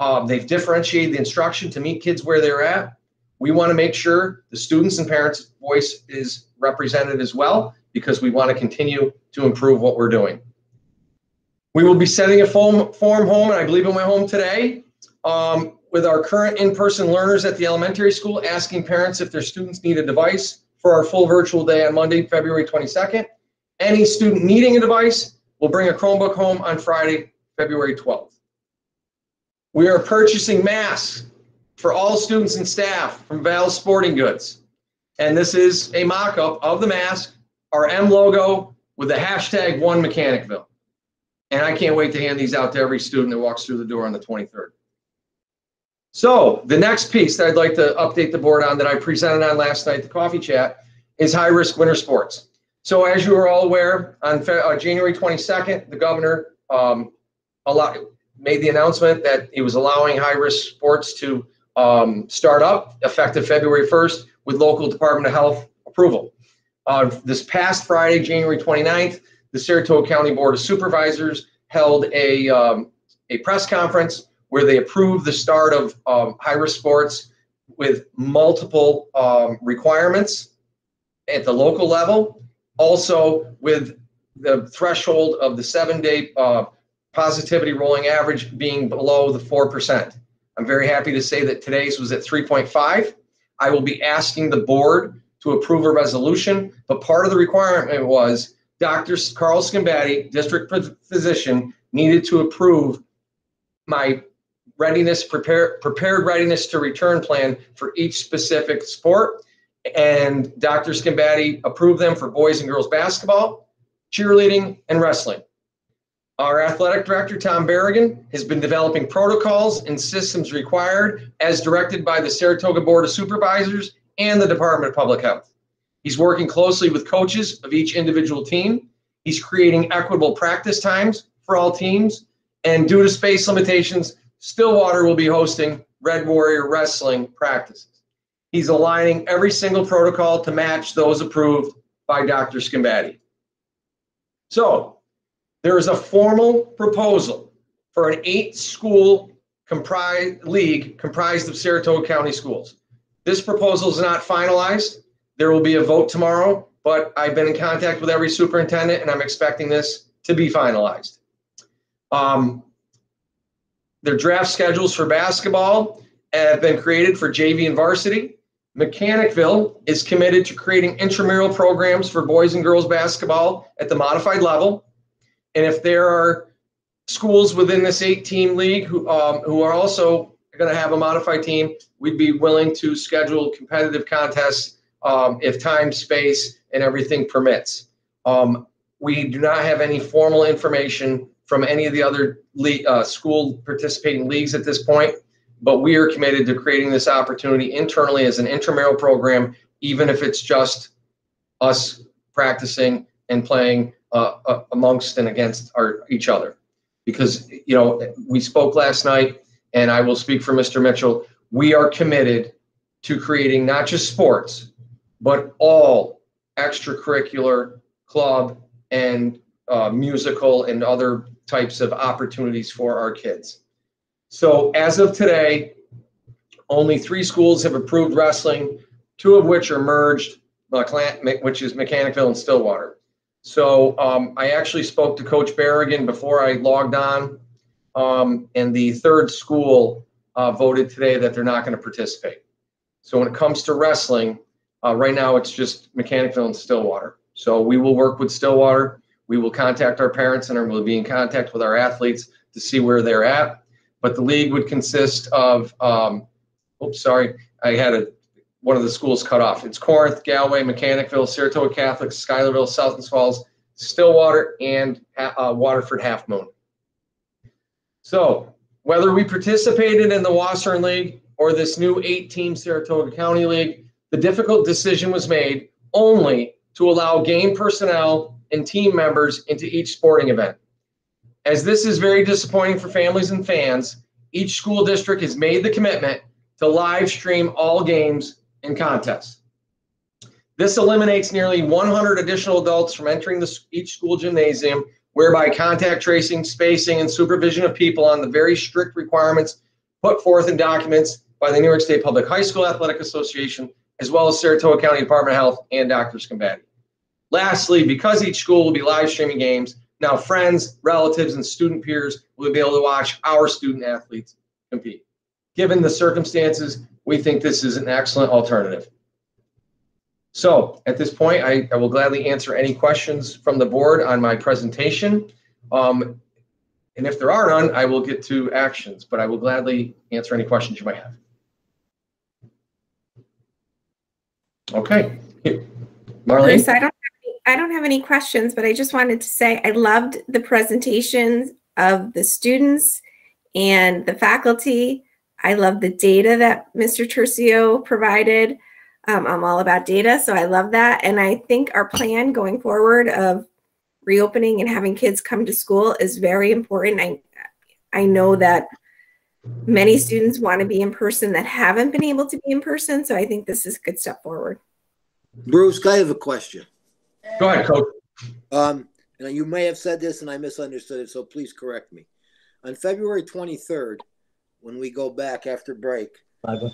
Um, they've differentiated the instruction to meet kids where they're at. We want to make sure the students and parents' voice is represented as well because we want to continue to improve what we're doing. We will be sending a form, form home, and I believe it went home today, um, with our current in-person learners at the elementary school asking parents if their students need a device for our full virtual day on Monday, February 22nd. Any student needing a device will bring a Chromebook home on Friday, February 12th. We are purchasing masks for all students and staff from Val Sporting Goods. And this is a mock-up of the mask, our M logo with the hashtag one Mechanicville. And I can't wait to hand these out to every student that walks through the door on the 23rd. So the next piece that I'd like to update the board on that I presented on last night, the coffee chat, is high risk winter sports. So as you are all aware, on uh, January 22nd, the governor um, made the announcement that he was allowing high risk sports to um, start up effective February 1st with local Department of Health approval. Uh, this past Friday, January 29th, the Saratoga County Board of Supervisors held a, um, a press conference where they approved the start of um, high risk sports with multiple um, requirements at the local level, also with the threshold of the seven day uh, positivity rolling average being below the 4%. I'm very happy to say that today's was at 3.5. I will be asking the board to approve a resolution, but part of the requirement was Dr. Carl Scombatti, district physician, needed to approve my readiness, prepare, prepared readiness to return plan for each specific sport. And Dr. Scombatti approved them for boys and girls basketball, cheerleading, and wrestling. Our athletic director, Tom Berrigan, has been developing protocols and systems required as directed by the Saratoga Board of Supervisors and the Department of Public Health. He's working closely with coaches of each individual team. He's creating equitable practice times for all teams. And due to space limitations, Stillwater will be hosting Red Warrior Wrestling practices. He's aligning every single protocol to match those approved by Dr. Scombatti. So, there is a formal proposal for an eight school comprised league comprised of Saratoga County schools. This proposal is not finalized. There will be a vote tomorrow, but I've been in contact with every superintendent and I'm expecting this to be finalized. Um, their draft schedules for basketball have been created for JV and varsity. Mechanicville is committed to creating intramural programs for boys and girls basketball at the modified level. And if there are schools within this eight team league who, um, who are also going to have a modified team, we'd be willing to schedule competitive contests um, if time, space, and everything permits. Um, we do not have any formal information from any of the other uh, school participating leagues at this point, but we are committed to creating this opportunity internally as an intramural program, even if it's just us practicing and playing uh, uh, amongst and against our each other. Because you know we spoke last night, and I will speak for Mr. Mitchell. We are committed to creating not just sports, but all extracurricular club and uh, musical and other types of opportunities for our kids. So as of today, only three schools have approved wrestling, two of which are merged, which is Mechanicville and Stillwater. So um, I actually spoke to Coach Berrigan before I logged on, um, and the third school uh, voted today that they're not going to participate. So when it comes to wrestling, uh, right now it's just Mechanicville and Stillwater. So we will work with Stillwater. We will contact our parents and we'll be in contact with our athletes to see where they're at. But the league would consist of, um, oops, sorry, I had a one of the schools cut off. It's Corinth, Galway, Mechanicville, Saratoga Catholic, Schuylerville, South Glens Falls, Stillwater, and uh, Waterford Halfmoon. So whether we participated in the Wasaren League or this new eight-team Saratoga County League, the difficult decision was made only to allow game personnel and team members into each sporting event. As this is very disappointing for families and fans, each school district has made the commitment to live stream all games in contests. This eliminates nearly 100 additional adults from entering the, each school gymnasium, whereby contact tracing, spacing, and supervision of people on the very strict requirements put forth in documents by the New York State Public High School Athletic Association, as well as Saratoga County Department of Health and Dr. Scombatti. Lastly, because each school will be live streaming games, now friends, relatives, and student peers will be able to watch our student athletes compete. Given the circumstances, we think this is an excellent alternative. So at this point, I, I will gladly answer any questions from the board on my presentation. Um, and if there are none, I will get to actions, but I will gladly answer any questions you might have. Okay. Marlene? Bruce, I don't, any, I don't have any questions, but I just wanted to say I loved the presentations of the students and the faculty I love the data that Mr. Tercio provided. Um, I'm all about data, so I love that. And I think our plan going forward of reopening and having kids come to school is very important. I I know that many students want to be in person that haven't been able to be in person, so I think this is a good step forward. Bruce, I have a question. Go ahead, Coach. Um, and you may have said this and I misunderstood it, so please correct me. On February 23rd, when we go back after break, uh,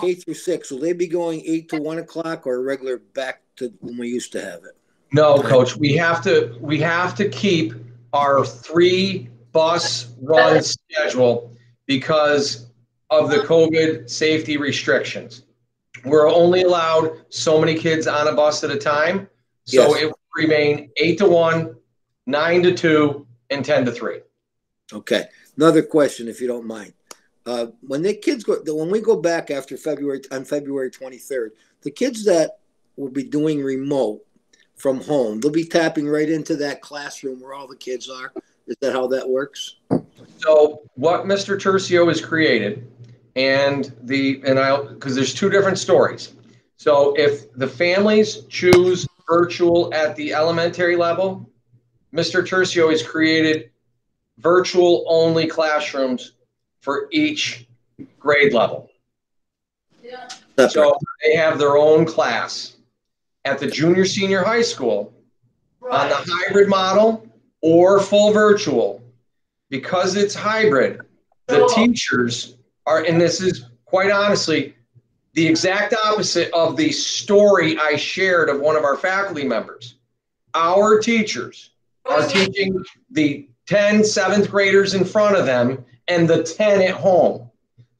K through six, will they be going eight to one o'clock or regular back to when we used to have it? No, coach, we have to, we have to keep our three bus run schedule because of the COVID safety restrictions. We're only allowed so many kids on a bus at a time. So Yes. it will remain eight to one, nine to two, and 10 to three. Okay. Another question, if you don't mind. Uh, when the kids go, when we go back after February on February 23rd, the kids that will be doing remote from home, they'll be tapping right into that classroom where all the kids are. Is that how that works? So what Mr. Tercio has created and the, and I'll, because there's two different stories. So if the families choose virtual at the elementary level, Mr. Tercio has created virtual only classrooms for each grade level. Separate. So they have their own class. At the junior, senior high school, on the hybrid model or full virtual, because it's hybrid, the teachers are, and this is quite honestly the exact opposite of the story I shared of one of our faculty members. Our teachers are teaching the 10 seventh graders in front of them and the 10 at home.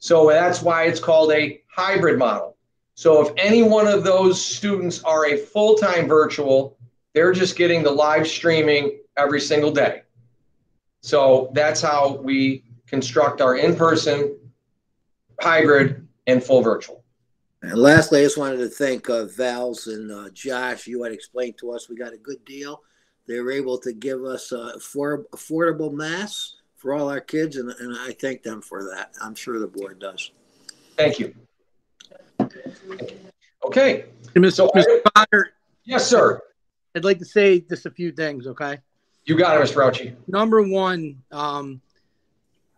So that's why it's called a hybrid model. So if any one of those students are a full-time virtual, they're just getting the live streaming every single day. So that's how we construct our in-person, hybrid, and full virtual. And lastly, I just wanted to thank uh, Val's and uh, Josh. You had explained to us we got a good deal. They were able to give us uh, for affordable mass for all our kids, and, and I thank them for that. I'm sure the board does. Thank you. Okay, Hey, Mr. So I- Potter, yes, sir. I'd like to say just a few things, okay? You got it, Mr. Raucci. Number one, um,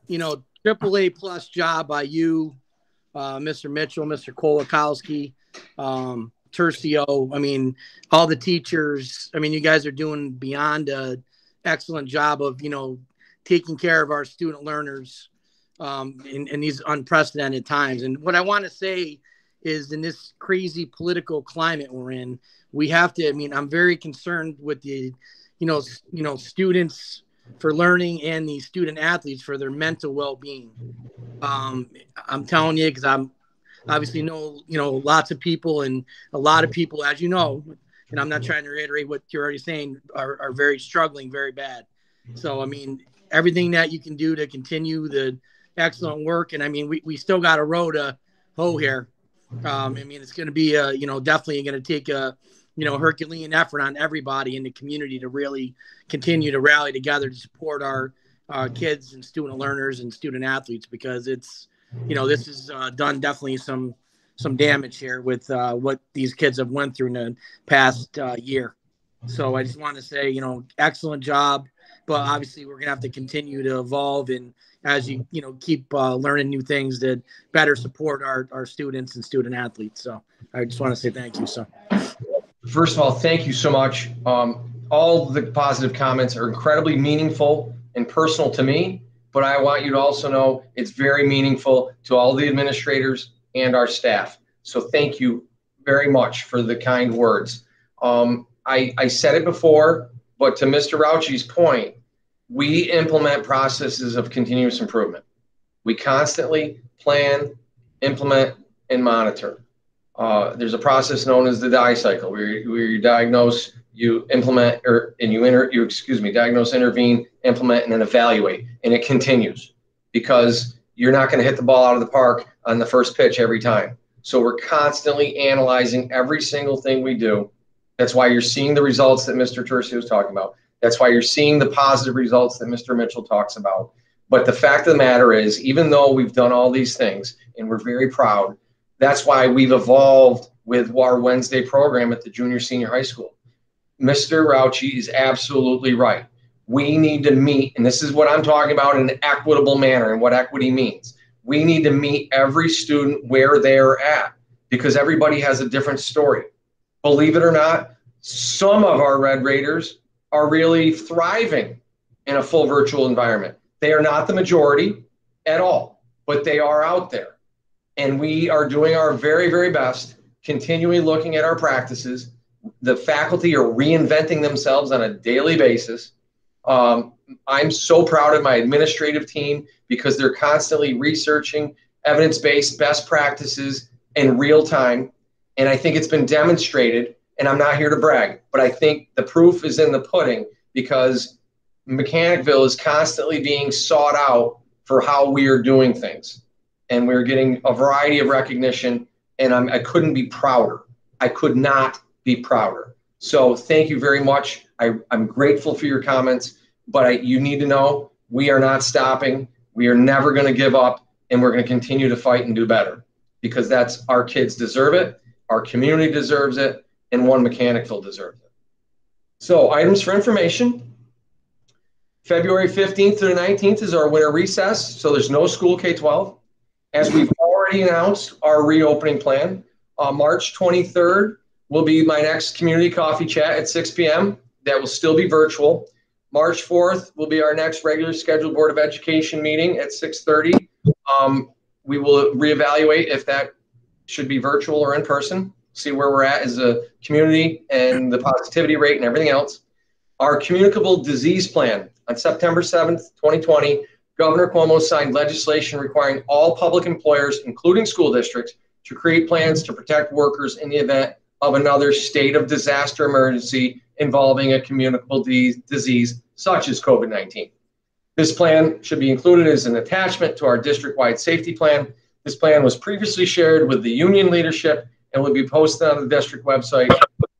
you know, triple A plus job by you, uh, Mr. Mitchell, Mr. Kolakowski, um, Tercio. I mean, all the teachers. I mean, you guys are doing beyond a excellent job of you know taking care of our student learners um, in, in these unprecedented times. And what I want to say is, in this crazy political climate we're in, we have to. I mean, I'm very concerned with the, you know, you know, students for learning and the student athletes for their mental well-being. Um, I'm telling you because I'm obviously know you know lots of people and a lot of people, as you know, and I'm not trying to reiterate what you're already saying, are, are very struggling very bad. So I mean, everything that you can do to continue the excellent work, and I mean, we, we still got a row to hoe here. Um, I mean, it's going to be a you know definitely going to take a you know Herculean effort on everybody in the community to really continue to rally together to support our uh, kids and student learners and student athletes because it's you know this has uh, done definitely some some damage here with uh, what these kids have went through in the past uh, year. So i just want to say you know excellent job but obviously we're gonna have to continue to evolve and as you you know keep uh, learning new things that better support our, our students and student athletes. So i just want to say thank you so First of all, thank you so much. Um, all the positive comments are incredibly meaningful and personal to me, but I want you to also know it's very meaningful to all the administrators and our staff. So thank you very much for the kind words. Um, I, I said it before, but to Mr. Raucci's point, we implement processes of continuous improvement. We constantly plan, implement, and monitor. Uh, there's a process known as the die cycle where where you diagnose, you implement, or and you enter, you excuse me, diagnose, intervene, implement, and then evaluate, and it continues because you're not going to hit the ball out of the park on the first pitch every time. So we're constantly analyzing every single thing we do. That's why you're seeing the results that Mr. Tercio was talking about. That's why you're seeing the positive results that Mr. Mitchell talks about. But the fact of the matter is, even though we've done all these things and we're very proud, that's why we've evolved with our Wednesday program at the junior senior high school. Mr. Raucci is absolutely right. We need to meet, and this is what I'm talking about in an equitable manner and what equity means. We need to meet every student where they're at because everybody has a different story. Believe it or not, some of our Red Raiders are really thriving in a full virtual environment. They are not the majority at all, but they are out there. And we are doing our very, very best, continually looking at our practices. The faculty are reinventing themselves on a daily basis. Um, I'm so proud of my administrative team because they're constantly researching evidence based best practices in real time. And I think it's been demonstrated, and I'm not here to brag, but I think the proof is in the pudding because Mechanicville is constantly being sought out for how we are doing things. And we're getting a variety of recognition, and I'm, I couldn't be prouder. I could not be prouder. So thank you very much. I, I'm grateful for your comments, but I, you need to know we are not stopping. We are never going to give up, and we're going to continue to fight and do better because that's our kids deserve it, our community deserves it, and one Mechanicville deserves it. So items for information. February 15th to the 19th is our winter recess, so there's no school K-12. As we've already announced our reopening plan, uh, March 23rd will be my next community coffee chat at 6 p.m. That will still be virtual. March 4th will be our next regular scheduled Board of Education meeting at 6:30. Um, we will reevaluate if that should be virtual or in person. See where we're at as a community and the positivity rate and everything else. Our communicable disease plan on September 7th, 2020, Governor Cuomo signed legislation requiring all public employers, including school districts, to create plans to protect workers in the event of another state of disaster emergency involving a communicable disease such as COVID 19. This plan should be included as an attachment to our district wide safety plan. This plan was previously shared with the union leadership and will be posted on the district website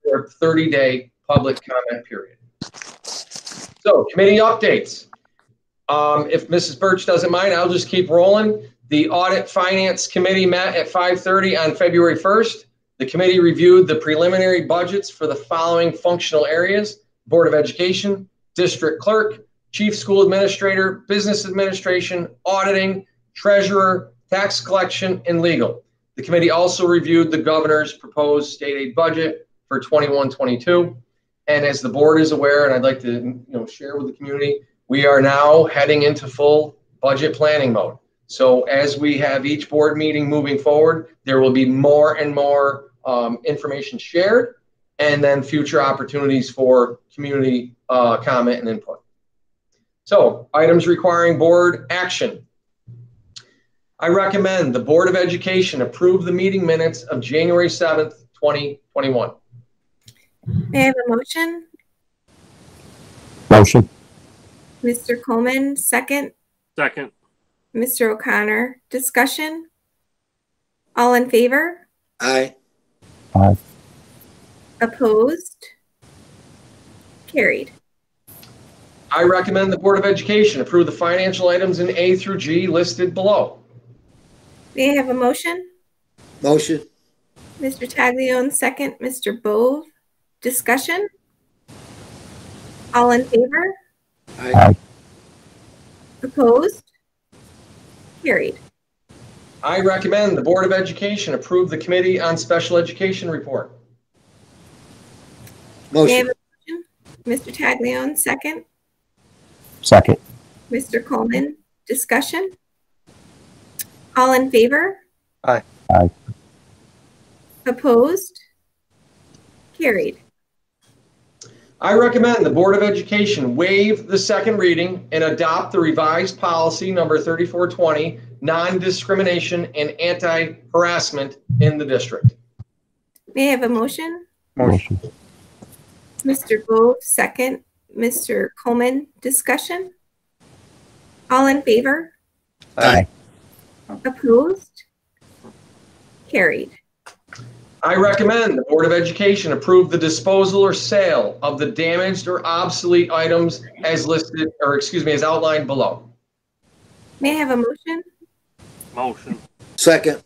for a 30 day public comment period. So, committee updates. Um, if Mrs. Birch doesn't mind, I'll just keep rolling. The Audit Finance Committee met at 5:30 on February 1st. The committee reviewed the preliminary budgets for the following functional areas: Board of Education, District Clerk, Chief School Administrator, Business Administration, Auditing, Treasurer, Tax Collection, and Legal. The committee also reviewed the governor's proposed state aid budget for 21-22. And as the board is aware, and I'd like to you know share with the community, we are now heading into full budget planning mode. So as we have each board meeting moving forward, there will be more and more um, information shared, and then future opportunities for community uh, comment and input. So items requiring board action. I recommend the Board of Education approve the meeting minutes of January 7th, 2021. May I have a motion? Motion. Mr. Coleman, second. Second. Mr. O'Connor, discussion? All in favor? Aye. Aye. Opposed? Carried. I recommend the Board of Education approve the financial items in A through G listed below. May I have a motion? Motion. Mr. Taglione, second. Mr. Bove, discussion? All in favor? Aye. Opposed? Carried. I recommend the Board of Education approve the Committee on Special Education report. May I have Motion. a motion? Mr. Taglione, second. Second. Mr. Coleman, discussion? All in favor? Aye. Aye. Opposed? Carried. I recommend the Board of Education waive the second reading and adopt the revised policy number 3420, non-discrimination and anti-harassment in the district. May I have a motion? Motion. Mr. Bove, second. Mr. Coleman, discussion? All in favor? Aye. Opposed? Carried. I recommend the Board of Education approve the disposal or sale of the damaged or obsolete items as listed, or excuse me, as outlined below. May I have a motion? Motion. Second.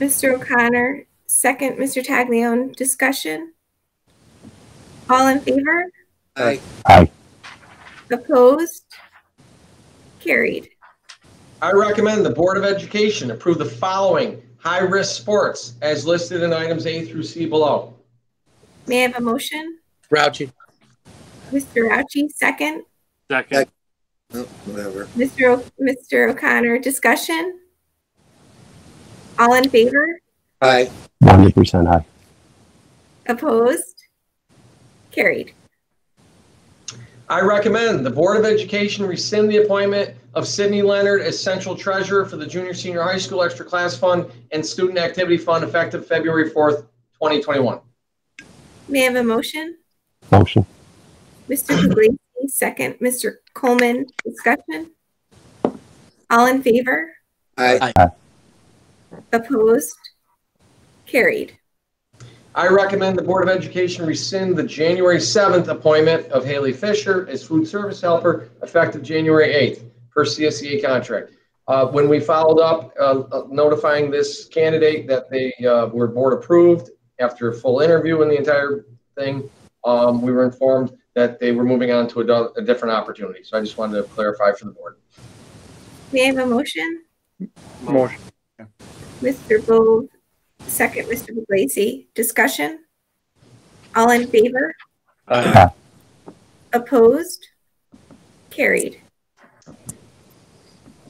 Mr. O'Connor, second, Mr. Taglione, discussion? All in favor? Aye. Aye. Opposed? Carried. I recommend the Board of Education approve the following high-risk sports as listed in items A through C below. May I have a motion? Raucci. Mr. Raucci, second. Second. Oh, Whatever. Mr. O- Mr. O'Connor, discussion? All in favor? Aye. One hundred percent aye. Opposed? Carried. I recommend the Board of Education rescind the appointment of Sydney Leonard as Central Treasurer for the Junior Senior High School Extra Class Fund and Student Activity Fund effective February 4th, 2021. May I have a motion? Motion. Mr. Puglisi, second. Mr. Coleman, discussion? All in favor? Aye. Opposed? Carried. I recommend the Board of Education rescind the January 7th appointment of Haley Fisher as food service helper effective January 8th per CSEA contract. Uh, When we followed up uh, uh, notifying this candidate that they uh, were board approved after a full interview and the entire thing, um, we were informed that they were moving on to a do- a different opportunity. So I just wanted to clarify for the board. May I have a motion? Motion. Mr. Bove, second. Mr. Puglisi, discussion? All in favor? Aye. Opposed? Carried.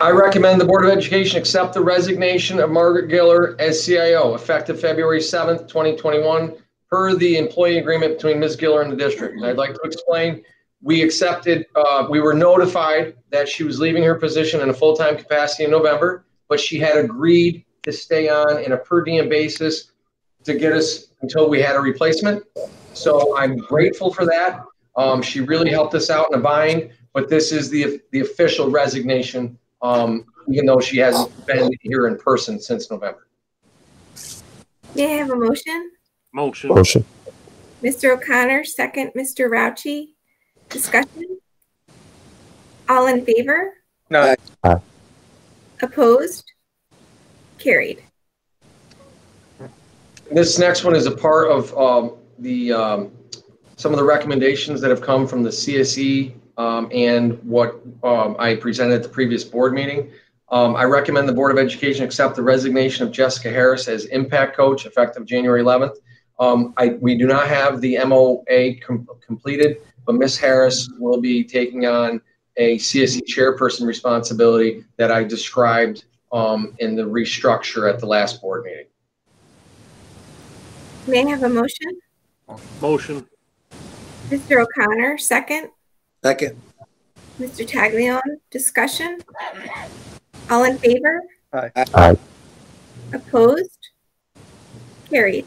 I recommend the Board of Education accept the resignation of Margaret Giller as CIO effective February 7th, 2021, per the employee agreement between Ms. Giller and the district. And I'd like to explain, we accepted, uh, we were notified that she was leaving her position in a full-time capacity in November, but she had agreed to stay on in a per diem basis to get us until we had a replacement. So I'm grateful for that. Um, she really helped us out in a bind, but this is the, the official resignation um, even though she hasn't been here in person since November. May I have a motion? Motion. Motion. Mr. O'Connor, second. Mr. Raucci, discussion? All in favor? No. Aye. Opposed? Carried. This next one is a part of um, the, um, some of the recommendations that have come from the CSE and what um, I presented at the previous board meeting. Um, I recommend the Board of Education accept the resignation of Jessica Harris as impact coach effective January 11th. Um, I, we do not have the MOA com- completed, but Ms. Harris will be taking on a CSE chairperson responsibility that I described um, in the restructure at the last board meeting. May I have a motion? Motion. Mr. O'Connor, second. Second. Mr. Taglione, discussion? All in favor? Aye. Aye. Opposed? Carried.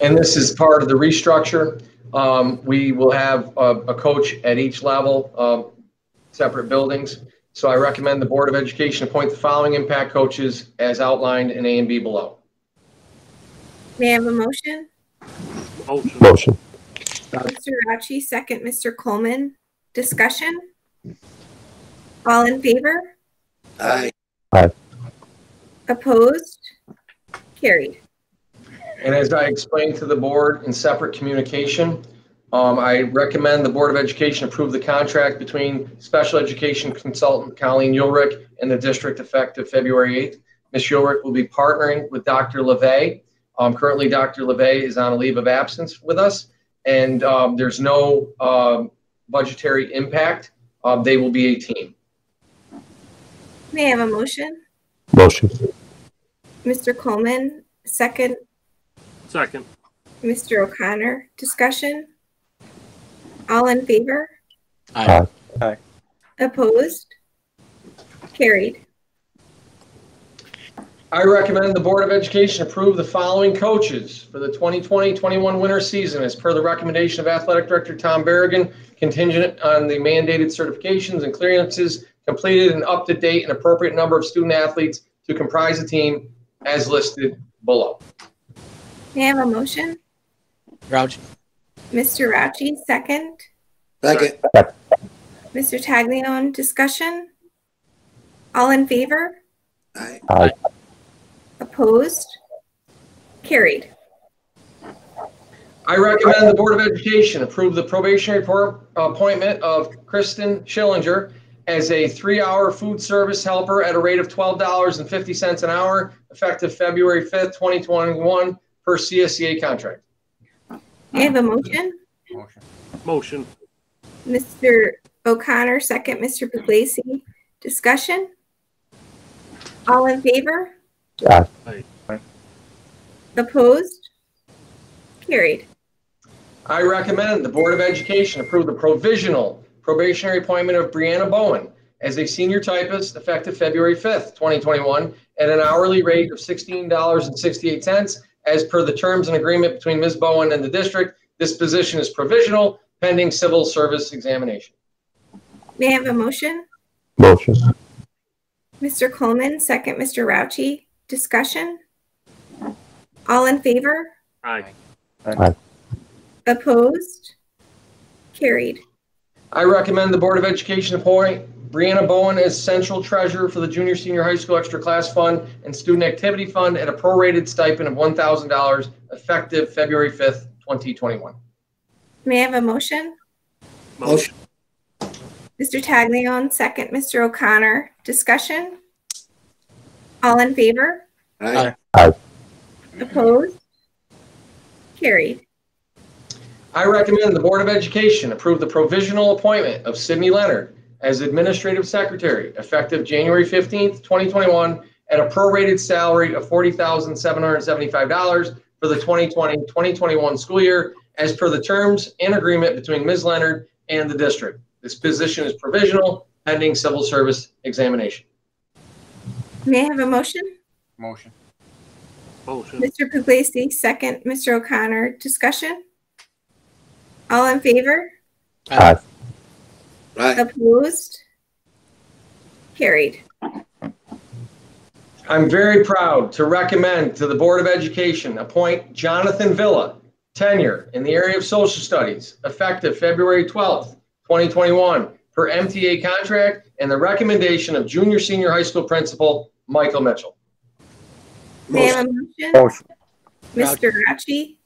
And this is part of the restructure. Um, we will have a, a coach at each level, um, separate buildings. So I recommend the Board of Education appoint the following impact coaches as outlined in A and B below. May I have a motion? Motion. Motion. Mr. Raucci, second. Mr. Coleman, discussion? All in favor? Aye. Opposed? Carried. And as I explained to the board in separate communication, um, I recommend the Board of Education approve the contract between special education consultant Colleen Ulrich and the district effective February 8th. Ms. Ulrich will be partnering with Dr. LeVay. Um, currently, Dr. LeVay is on a leave of absence with us, and um, there's no um, budgetary impact. Um, they will be a team. May I have a motion? Motion. Mr. Coleman, second. Second. Mr. O'Connor, discussion? All in favor? Aye. Opposed? Carried. I recommend the Board of Education approve the following coaches for the 2020-21 winter season as per the recommendation of Athletic Director Tom Berrigan, contingent on the mandated certifications and clearances completed and up to date an appropriate number of student athletes to comprise a team as listed below. May I have a motion? Raucci. Mr. Raucci, second. Second. Mr. Taglione, discussion? All in favor? Aye. Aye. Opposed? Carried. I recommend the Board of Education approve the probationary por- appointment of Kristen Schillinger as a three-hour food service helper at a rate of $12.50 an hour, effective February 5th, 2021, per CSEA contract. I have a motion? Motion. Motion. Mr. O'Connor, second. Mr. Puglisi. Discussion? All in favor? Aye. Opposed? Carried. I recommend the Board of Education approve the provisional probationary appointment of Brianna Bowen as a senior typist effective February 5th, 2021, at an hourly rate of $16.68 as per the terms and agreement between Ms. Bowen and the district. This position is provisional pending civil service examination. May I have a motion? Motion. Mr. Coleman, second. Mr. Raucci. Discussion? All in favor? Aye. Aye. Opposed? Carried. I recommend the Board of Education appoint Brianna Bowen as central treasurer for the junior, senior high school extra class fund and student activity fund at a prorated stipend of $1,000 effective February 5th, 2021. May I have a motion? Motion. Mr. Taglione, second. Mr. O'Connor. Discussion? All in favor? Aye. Opposed? Carried. I recommend the Board of Education approve the provisional appointment of Sydney Leonard as Administrative Secretary effective January 15th, 2021, at a prorated salary of $40,775 for the 2020-2021 school year as per the terms and agreement between Ms. Leonard and the district. This position is provisional pending civil service examination. May I have a motion? Motion. Motion. Mr. Puglisi, second. Mr. O'Connor. Discussion? All in favor? Aye. Aye. Opposed? Carried. I'm very proud to recommend to the Board of Education appoint Jonathan Villa, tenure in the area of social studies, effective February 12th, 2021, per MTA contract and the recommendation of junior, senior high school principal Michael Mitchell. May I have a motion? Motion. Mr. Raucci,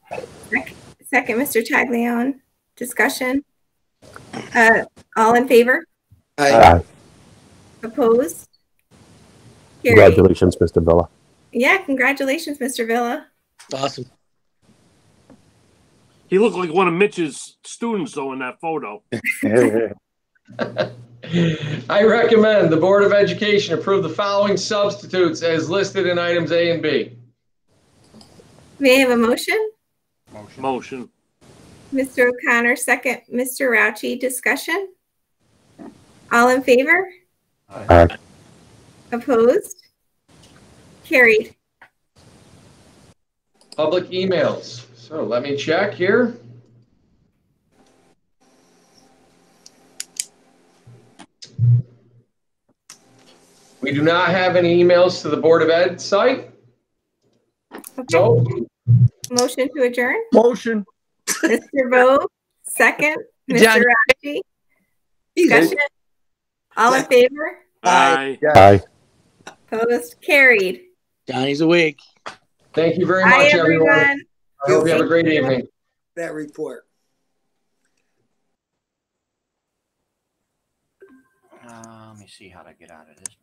sec- second, Mr. Taglione. Discussion? Uh, all in favor? Aye. Aye. Opposed? Carried. Congratulations, Mr. Villa. Yeah, congratulations, Mr. Villa. Awesome. He looked like one of Mitch's students, though, in that photo. I recommend the Board of Education approve the following substitutes as listed in items A and B. May I have a motion? Motion. Motion. Mr. O'Connor, second, Mr. Raucci. Discussion? All in favor? Aye. Opposed? Carried. Public emails. So let me check here. We do not have any emails to the Board of Ed site. Okay. No. Motion to adjourn? Motion. Mr. Bo, second, Mr. Raucci. Discussion? All in favor? Aye. Aye. Opposed? Carried. Johnny's awake. Thank you very Bye, much, everyone. everyone. I hope you have a great evening. That report. Uh, let me see how to get out of this.